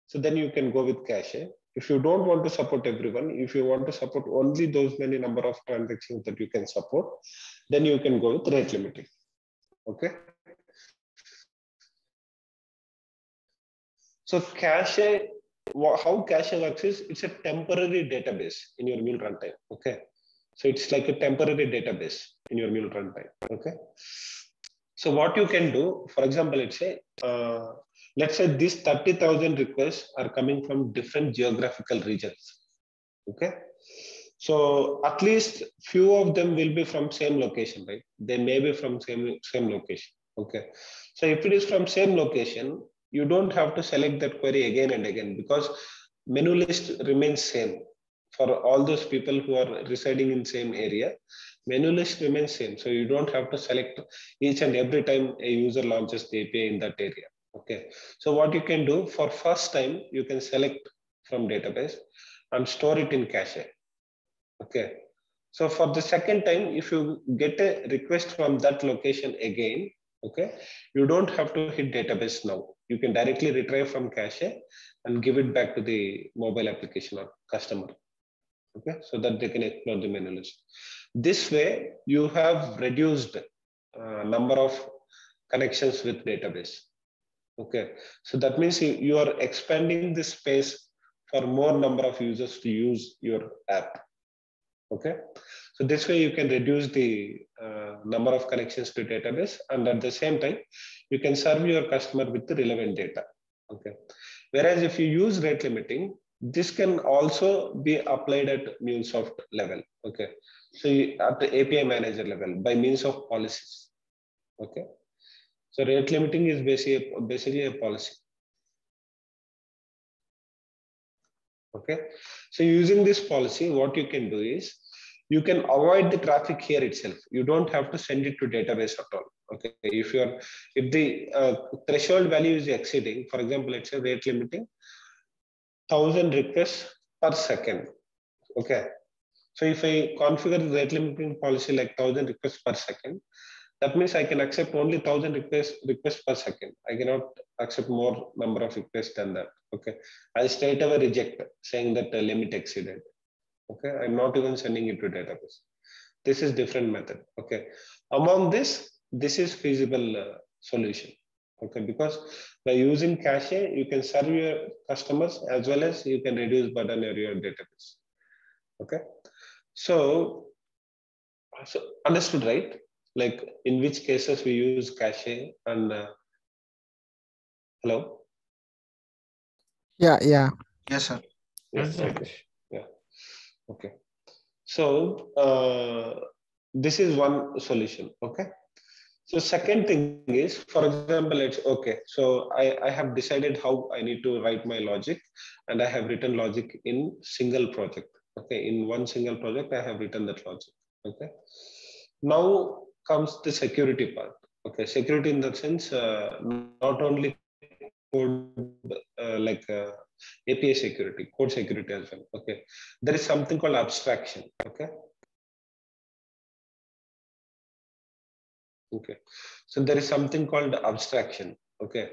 so then you can go with cache. Eh? If you don't want to support everyone, if you want to support only those many number of transactions that you can support, then you can go with rate limiting. Okay. So cache eh, how cache works is it's a temporary database in your mule runtime. Okay. So it's like a temporary database in your mule runtime. Okay. So what you can do, for example, let's say, uh, let's say these 30,000 requests are coming from different geographical regions. Okay. So at least few of them will be from same location, right? They may be from same, same location. Okay. So if it is from same location, you don't have to select that query again and again because menu list remains same for all those people who are residing in same area. Menu list remains same. So you don't have to select each and every time a user launches the API in that area. Okay. So what you can do for first time, you can select from database and store it in cache. Okay. So for the second time, if you get a request from that location again, okay, you don't have to hit database now. You can directly retrieve from cache and give it back to the mobile application or customer. Okay, so that they can explore the list. This way, you have reduced uh, number of connections with database. Okay, so that means you, you are expanding the space for more number of users to use your app. Okay, so this way you can reduce the uh, number of connections to database, and at the same time, you can serve your customer with the relevant data. Okay, whereas if you use rate limiting, this can also be applied at MuleSoft level. Okay, so you, at the API manager level by means of policies. Okay, so rate limiting is basically basically a policy. Okay, so using this policy, what you can do is you can avoid the traffic here itself. You don't have to send it to database at all. Okay, if you're if the uh, threshold value is exceeding, for example, let's say rate limiting thousand requests per second. Okay, so if I configure the rate limiting policy like thousand requests per second, that means I can accept only thousand requests requests per second. I cannot accept more number of requests than that. Okay, I'll straight away reject saying that the limit exceeded. Okay, I'm not even sending it to database. This is different method. Okay, among this, this is feasible uh, solution. Okay, because by using cache, you can serve your customers as well as you can reduce burden on your database. Okay, so so understood, right? Like in which cases we use cache and uh, hello. Yeah, yeah. Yes, sir. Yes, Rakesh. Yeah. Okay. So uh, this is one solution. Okay. So second thing is, for example, it's okay. So I, I have decided how I need to write my logic and I have written logic in single project. Okay. In one single project, I have written that logic. Okay. Now comes the security part. Okay. Security in the sense, uh, not only code uh, like uh, API security, code security as well. Okay. There is something called abstraction. Okay. Okay. So there is something called abstraction. Okay.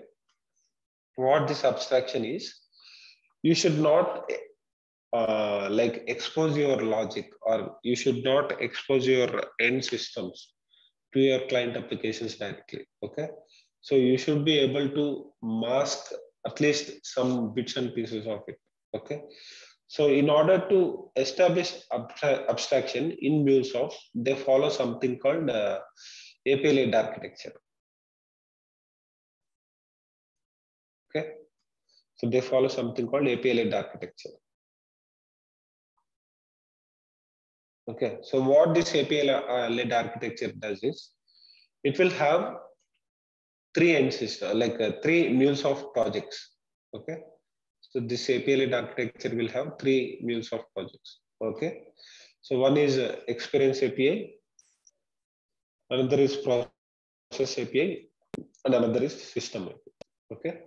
What this abstraction is, you should not uh, like expose your logic or you should not expose your end systems to your client applications directly. Okay. So you should be able to mask at least some bits and pieces of it. Okay. So in order to establish abstraction in MuleSoft, they follow something called uh, API-led architecture. Okay. So they follow something called API-led architecture. Okay. So what this API-led architecture does is, it will have three end system, like uh, three MuleSoft projects. Okay. So this API-led architecture will have three MuleSoft projects. Okay. So one is uh, experience API, another is process API, and another is system API. Okay.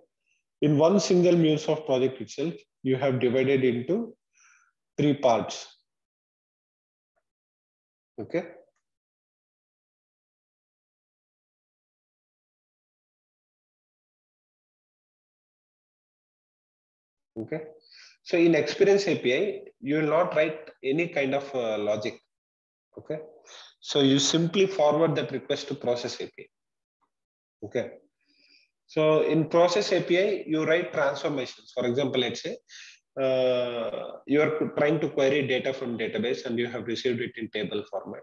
In one single MuleSoft project itself, you have divided into three parts. Okay. Okay. So in experience API, you will not write any kind of uh, logic. Okay. So you simply forward that request to process API. Okay. So in process API, you write transformations. For example, let's say uh, you are trying to query data from database and you have received it in table format.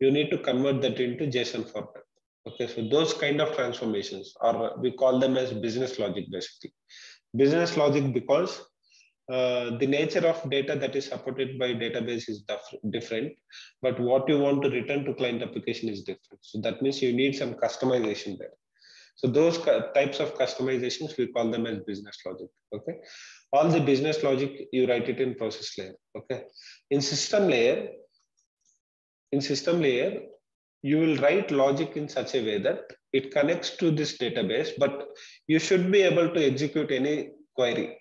You need to convert that into JSON format. Okay, so those kind of transformations are we call them as business logic basically. Business logic because uh, the nature of data that is supported by database is different, but what you want to return to client application is different. So that means you need some customization there. So those types of customizations, we call them as business logic, okay? All the business logic, you write it in process layer, okay? In system layer, in system layer, you will write logic in such a way that it connects to this database, but you should be able to execute any query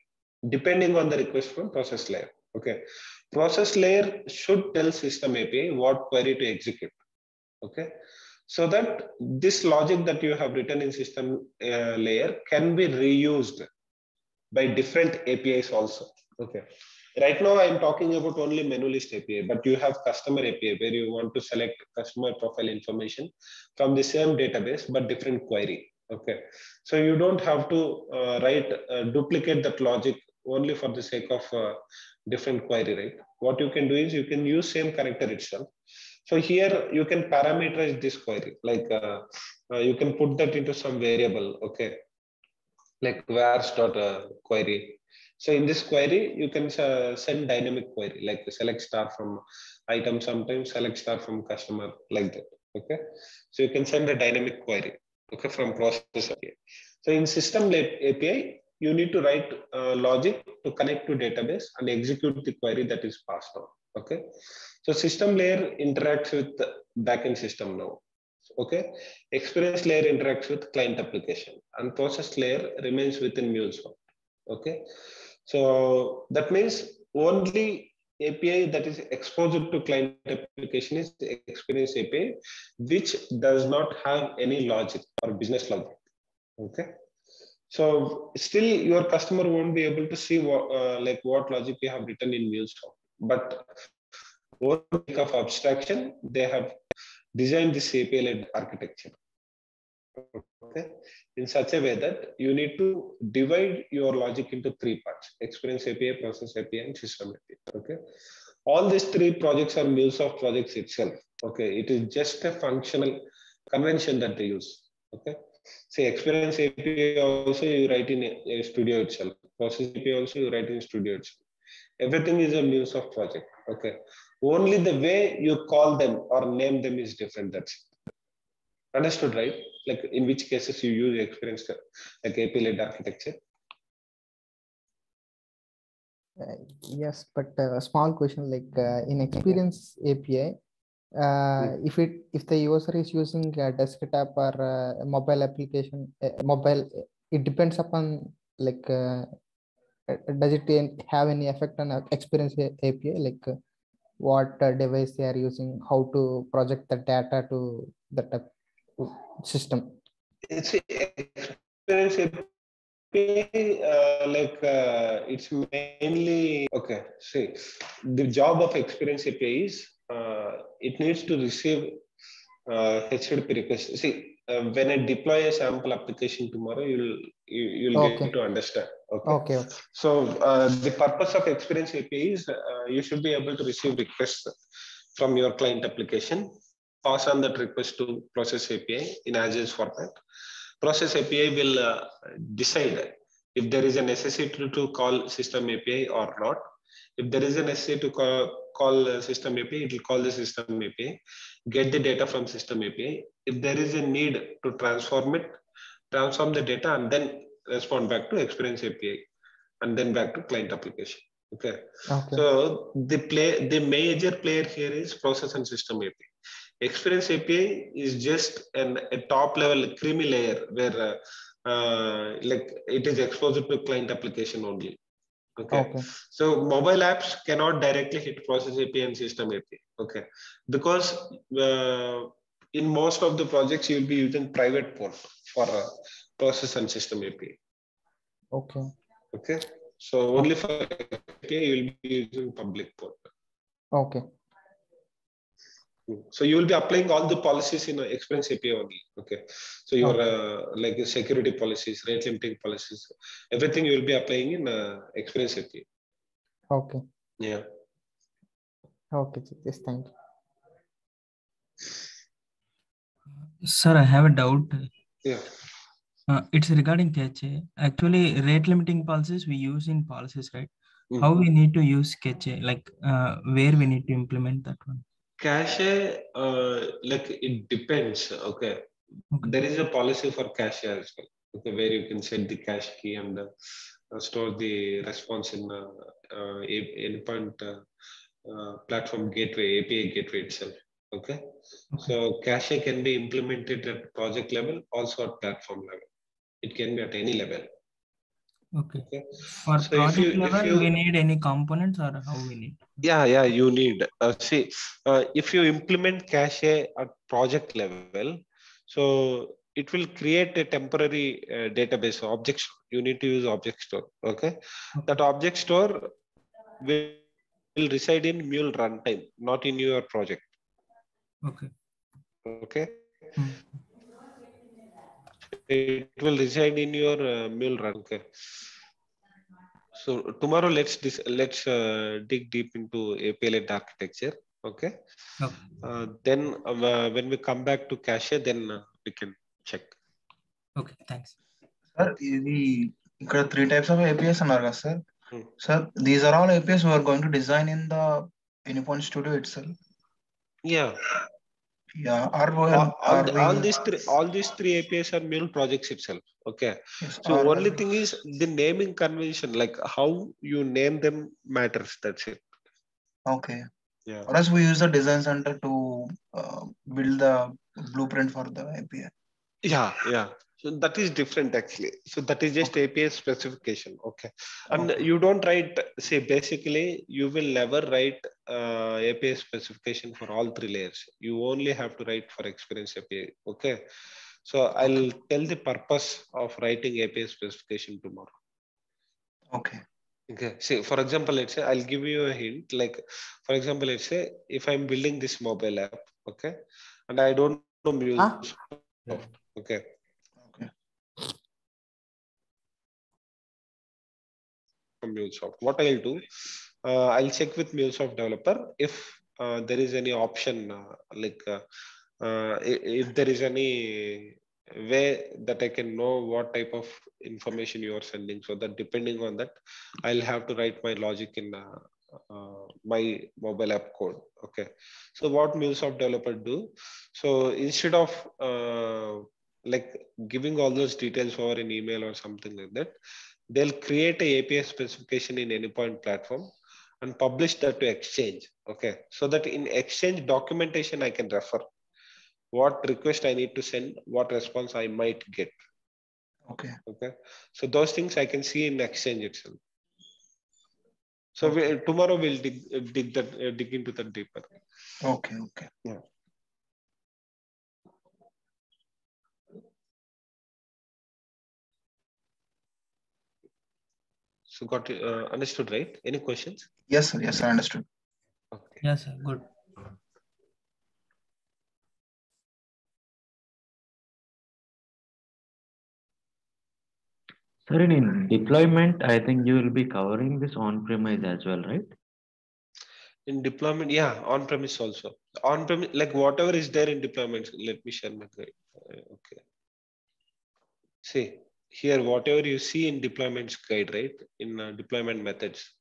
depending on the request from process layer. Okay. Process layer should tell system API what query to execute. Okay. So that this logic that you have written in system uh, layer can be reused by different APIs also. Okay. Right now, I'm talking about only menu list API, but you have customer API where you want to select customer profile information from the same database, but different query. Okay. So you don't have to uh, write, uh, duplicate that logic only for the sake of uh, different query, right? What you can do is you can use same character itself. So here you can parameterize this query, like uh, uh, you can put that into some variable, okay? Like vars dot uh, query. So in this query, you can uh, send dynamic query, like select star from item, sometimes select star from customer, like that, okay? So you can send a dynamic query, okay, from process API. So in system API, you need to write uh, logic to connect to database and execute the query that is passed on. Okay. So system layer interacts with the backend system now. Okay. Experience layer interacts with client application and process layer remains within MuleSoft. Okay. So that means only API that is exposed to client application is the experience API, which does not have any logic or business logic. Okay. So still your customer won't be able to see what, uh, like what logic you have written in MuleSoft. But for sake of abstraction, they have designed this API-led architecture. Okay, in such a way that you need to divide your logic into three parts: experience API, process API, and system API. Okay, all these three projects are MuleSoft projects itself. Okay, it is just a functional convention that they use. Okay, Say experience API also you write in a, studio itself. Process API also you write in studio itself. Everything is a MuleSoft project. Okay. Only the way you call them or name them is different. That's. Understood, right? Like in which cases you use experience like API-led architecture. Uh, yes, but a uh, small question like uh, in experience API, uh, if it if the user is using a desktop or a mobile application mobile it depends upon like uh, does it have any effect on experience api like uh, what device they are using how to project the data to the system? It's experience API, uh, like uh, it's mainly okay see the job of experience api is uh, it needs to receive uh, HTTP request. See, uh, when I deploy a sample application tomorrow, you'll you, will you will okay. get to understand. Okay. Okay. So uh, the purpose of Experience API is uh, you should be able to receive requests from your client application, pass on that request to Process API in Agile format. Process API will uh, decide if there is a necessity to call System API or not. If there is a necessity to call, call system API, it will call the system API, get the data from system API. If there is a need to transform it, transform the data and then respond back to experience API and then back to client application. Okay. okay. So the play the major player here is process and system API. Experience API is just an, a top level creamy layer where uh, uh, like it is exposed to client application only. Okay. okay. So mobile apps cannot directly hit process API and system API. Okay. Because uh, in most of the projects, you'll be using private port for uh, process and system API. Okay. Okay. So only for API, you'll be using public port. Okay. So you will be applying all the policies in Experience API only. Okay. So your uh, like security policies, rate limiting policies, everything you will be applying in uh, Experience API. Okay. Yeah. Okay, Jagdish, thank you. Sir, I have a doubt. Yeah. Uh, it's regarding cache. Actually, rate limiting policies we use in policies, right? Mm. How we need to use cache, like uh, where we need to implement that one. Cache, uh, like it depends. Okay. Okay. There is a policy for cache as well. Okay, where you can set the cache key and uh, store the response in uh, uh, endpoint uh, uh, platform gateway, API gateway itself. Okay. So cache can be implemented at project level, also at platform level. It can be at any level. Okay. Okay. For So if project you- if level, you- we need any components or how we need? Yeah, yeah, you need. Uh, see, uh, if you implement cache at project level, so it will create a temporary uh, database object. You need to use object store. Okay, that object store will, will reside in Mule runtime, not in your project. Okay. Okay, Hmm it will reside in your uh, mule run. Okay. So tomorrow let's let's uh, dig deep into API led architecture. Okay. okay. Uh, then uh, when we come back to cache, then uh, we can check. Okay. Thanks. Sir, the three types of of are అన్నారు కదా hmm. Sir, these are all all we are going to design in the Anypoint Studio itself. Yeah. Yeah, R1, all, all, R1, all these three, all these three APIs are new projects itself. Okay. Yes, so R1. only thing is the naming convention, like how you name them matters. That's it. Okay. Yeah. Or else we use the design center to uh, build the blueprint for the API. Yeah, yeah. So that is different actually. So that is just API specification. Okay. And Okay. you don't write, say, basically, you will never write uh, API specification for all three layers. You only have to write for experience API. Okay. So I'll tell the purpose of writing API specification tomorrow. Okay. Okay. See, for example, let's say I'll give you a hint. Like, for example, let's say if I'm building this mobile app, okay, and I don't know MuleSoft, okay. Okay. From MuleSoft, what I'll do, uh, I'll check with MuleSoft developer if uh, there is any option, uh, like uh, uh, if there is any way that I can know what type of information you are sending, so that depending on that, I'll have to write my logic in uh, uh, my mobile app code. Okay. So what MuleSoft developer do? So instead of uh, like giving all those details over an email or something like that, they'll create a API specification in Anypoint platform and publish that to Exchange. Okay. So that in Exchange documentation, I can refer what request I need to send, what response I might get. Okay. Okay. So those things I can see in Exchange itself. So we, tomorrow we'll dig, dig that uh, dig into that deeper. Okay. Okay. So got uh, understood, right? Any questions? Yes, sir. Yes, I understood. Okay. Yes, sir. Good. Sir, in deployment, I think you will be covering this on-premise as well, right? In deployment, yeah, on premise also. On premise, like whatever is there in deployment, let me share my guide. Uh, okay. See here, whatever you see in deployments guide, right? In uh, deployment methods,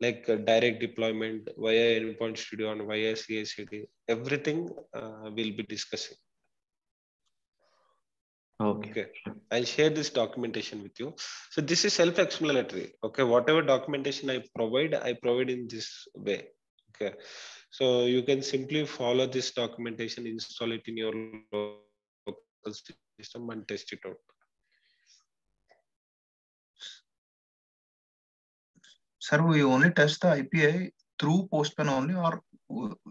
like uh, direct deployment via Anypoint Studio and via CI/CD, everything uh, we'll be discussing. Okay. Okay. I'll share this documentation with you. So this is self-explanatory. Okay. Whatever documentation I provide, I provide in this way. Okay. So you can simply follow this documentation, install it in your local system and test it out. Sir, we only test the API through Postman only, or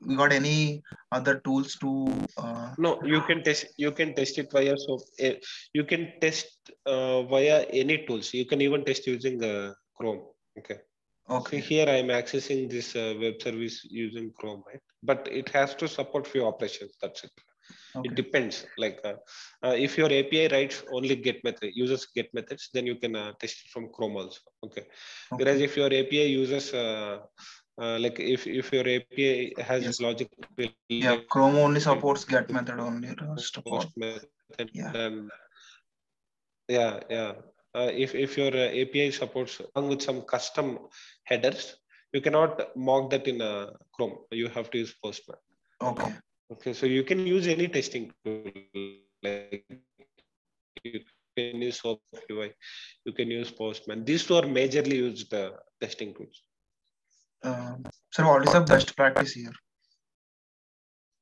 we got any other tools to? Uh, No, you can test. You can test it via so. Uh, you can test uh, via any tools. You can even test using uh, Chrome. Okay. Okay. here I am accessing this uh, web service using Chrome, right? But it has to support few operations. That's it. It depends. Like uh, uh, if your API writes only get method, uses get methods, then you can uh, test it from Chrome also. Okay. Whereas if your API uses uh, uh, like if if your API has Yes. logic, Yeah, Chrome only supports get method only. Post method Yeah. and yeah yeah uh, if if your api supports along with some custom headers you cannot mock that in uh, chrome you have to use postman Okay. Okay so you can use any testing tool like you can use SoapUI, you can use postman these two are majorly used uh, testing tools Uh, sir, what is the best practice here?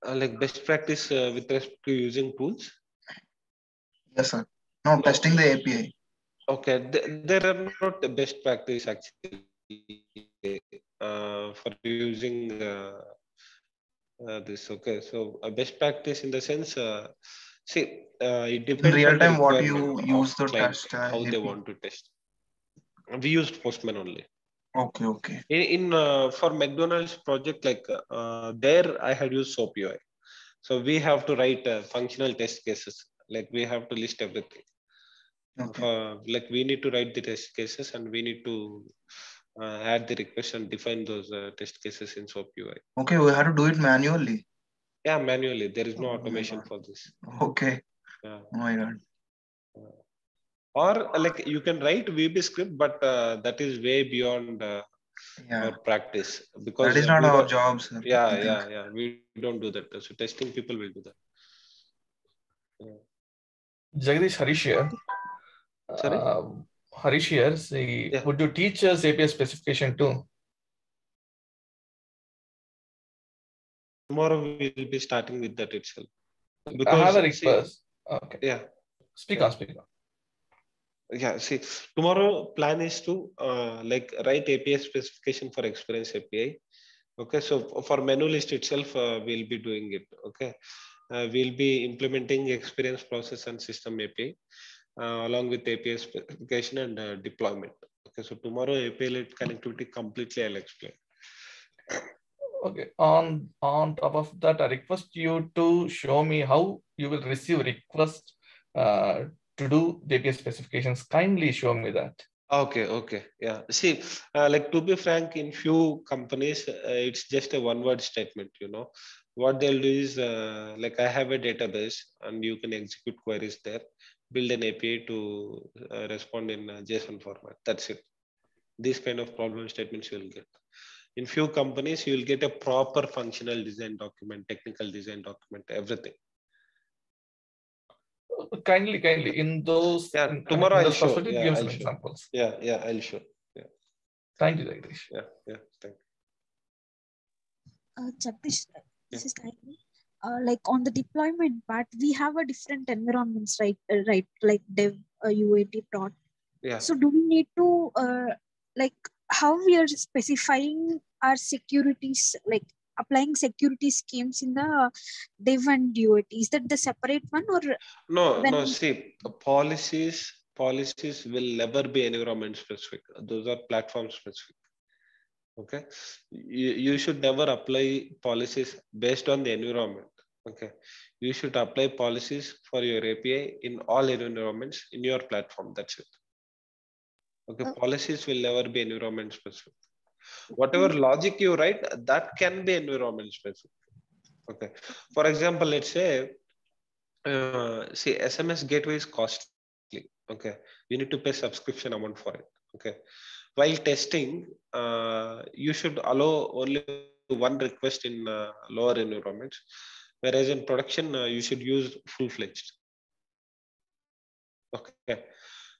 uh, like best practice uh, with respect to using tools Yes, sir. No, testing the API. Okay, th- there are not the best practice actually uh, for using uh, this. Okay, so a best practice in the sense, uh, see, uh, it depends real time, what you use the client, test, uh, how they want to test. We used Postman only. Okay, okay. In, in uh, for McDonald's project, like uh, there, I had used SOAP UI. So we have to write uh, functional test cases. Like we have to list everything. Okay. Uh, like we need to write the test cases and we need to uh, add the request and define those uh, test cases in SOAP UI. Okay, we have to do it manually. Yeah, manually. There is no Oh automation God. for this. Okay. Yeah. Oh my God. Or uh, like you can write VB script, but uh, that is way beyond uh, Yeah. our practice because That is uh, not our don't- sir. Yeah, yeah, yeah. We don't do that. So testing people will do that. Jagdish Harish here. Sorry? Uh, Harish here. See, Yeah. would you teach us API specification too? Tomorrow we will be starting with that itself. Because, I have a see- request. Okay. yeah, Speak on, speak on. yeah. See, tomorrow plan is to uh, like write API specification for Experience API. Okay, so for menu list itself, uh, we'll be doing it. Okay, uh, we'll be implementing experience process and system API along with API specification and uh, deployment. Okay, so tomorrow API led connectivity completely I'll explain. Okay. On on top of that, I request you to show me how you will receive request uh, to do the API specifications. Kindly show me that. Okay, okay, yeah. See, uh, like to be frank, in few companies, uh, it's just a one-word statement. You know, what they'll do is uh, like I have a database, and you can execute queries there. Build an API to uh, respond in uh, JSON format. That's it. These kind of problem statements you will get. In few companies, you will get a proper functional design document, technical design document, everything. Kindly, kindly in those. Yeah, in- tomorrow in I'll show. perspective, Yeah, give I'll some show. examples. Yeah, yeah, I'll show. Yeah. Thank you, Jagdish. Yeah, yeah, thank Uh, Jagdish, Yeah. this is Kaini. Uh, like on the deployment part, we have a different environments, right? Uh, right, like dev, uh, UAT, prod. Yeah. So do we need to uh, like how we are specifying our securities, like applying security schemes in the dev and UAT? Is that the separate one or No, no, see, policies, policies will never be environment specific. Those are platform specific. Okay. You, you should never apply policies based on the environment. Okay. You should apply policies for your API in all environments in your platform. That's it. Okay. Policies will never be environment specific. Whatever logic you write, that can be environment specific. Okay. For example, let's say uh, see sms gateway is costly okay you need to pay subscription amount for it okay while testing uh, you should allow only one request in uh, lower environments whereas in production uh, you should use full-fledged. Okay.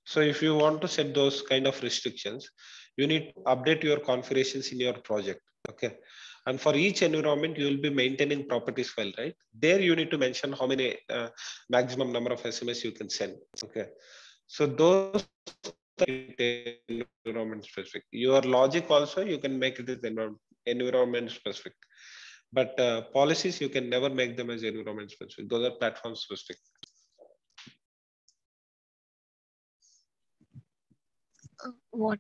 So if you want to set those kind of restrictions you need to update your configurations in your project. Okay. And for each environment you will be maintaining properties file right? There you need to mention how many uh, maximum number of sms you can send. Okay. So those environment specific. Your logic also you can make it environment specific but uh, policies you can never make them as environment specific those are platform specific uh, what?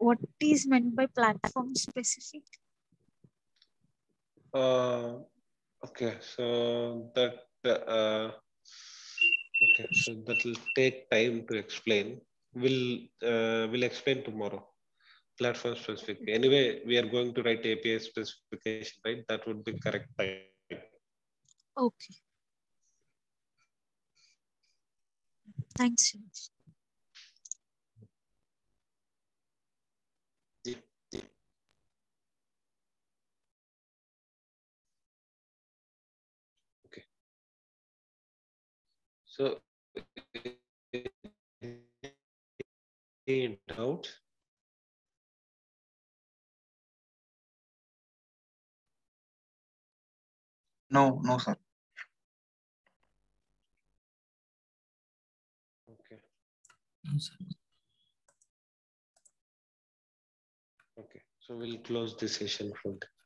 what is meant by platform specific? Uh, okay, so that uh, okay, so that will take time to explain. We'll uh, we'll explain tomorrow. Platform specific. Anyway, we are going to write API specification, right? That would be correct. Okay. Thanks. Shiresh. So, any doubt? No, no, sir. Okay. Yes, sir. Okay. So we'll close this session from there.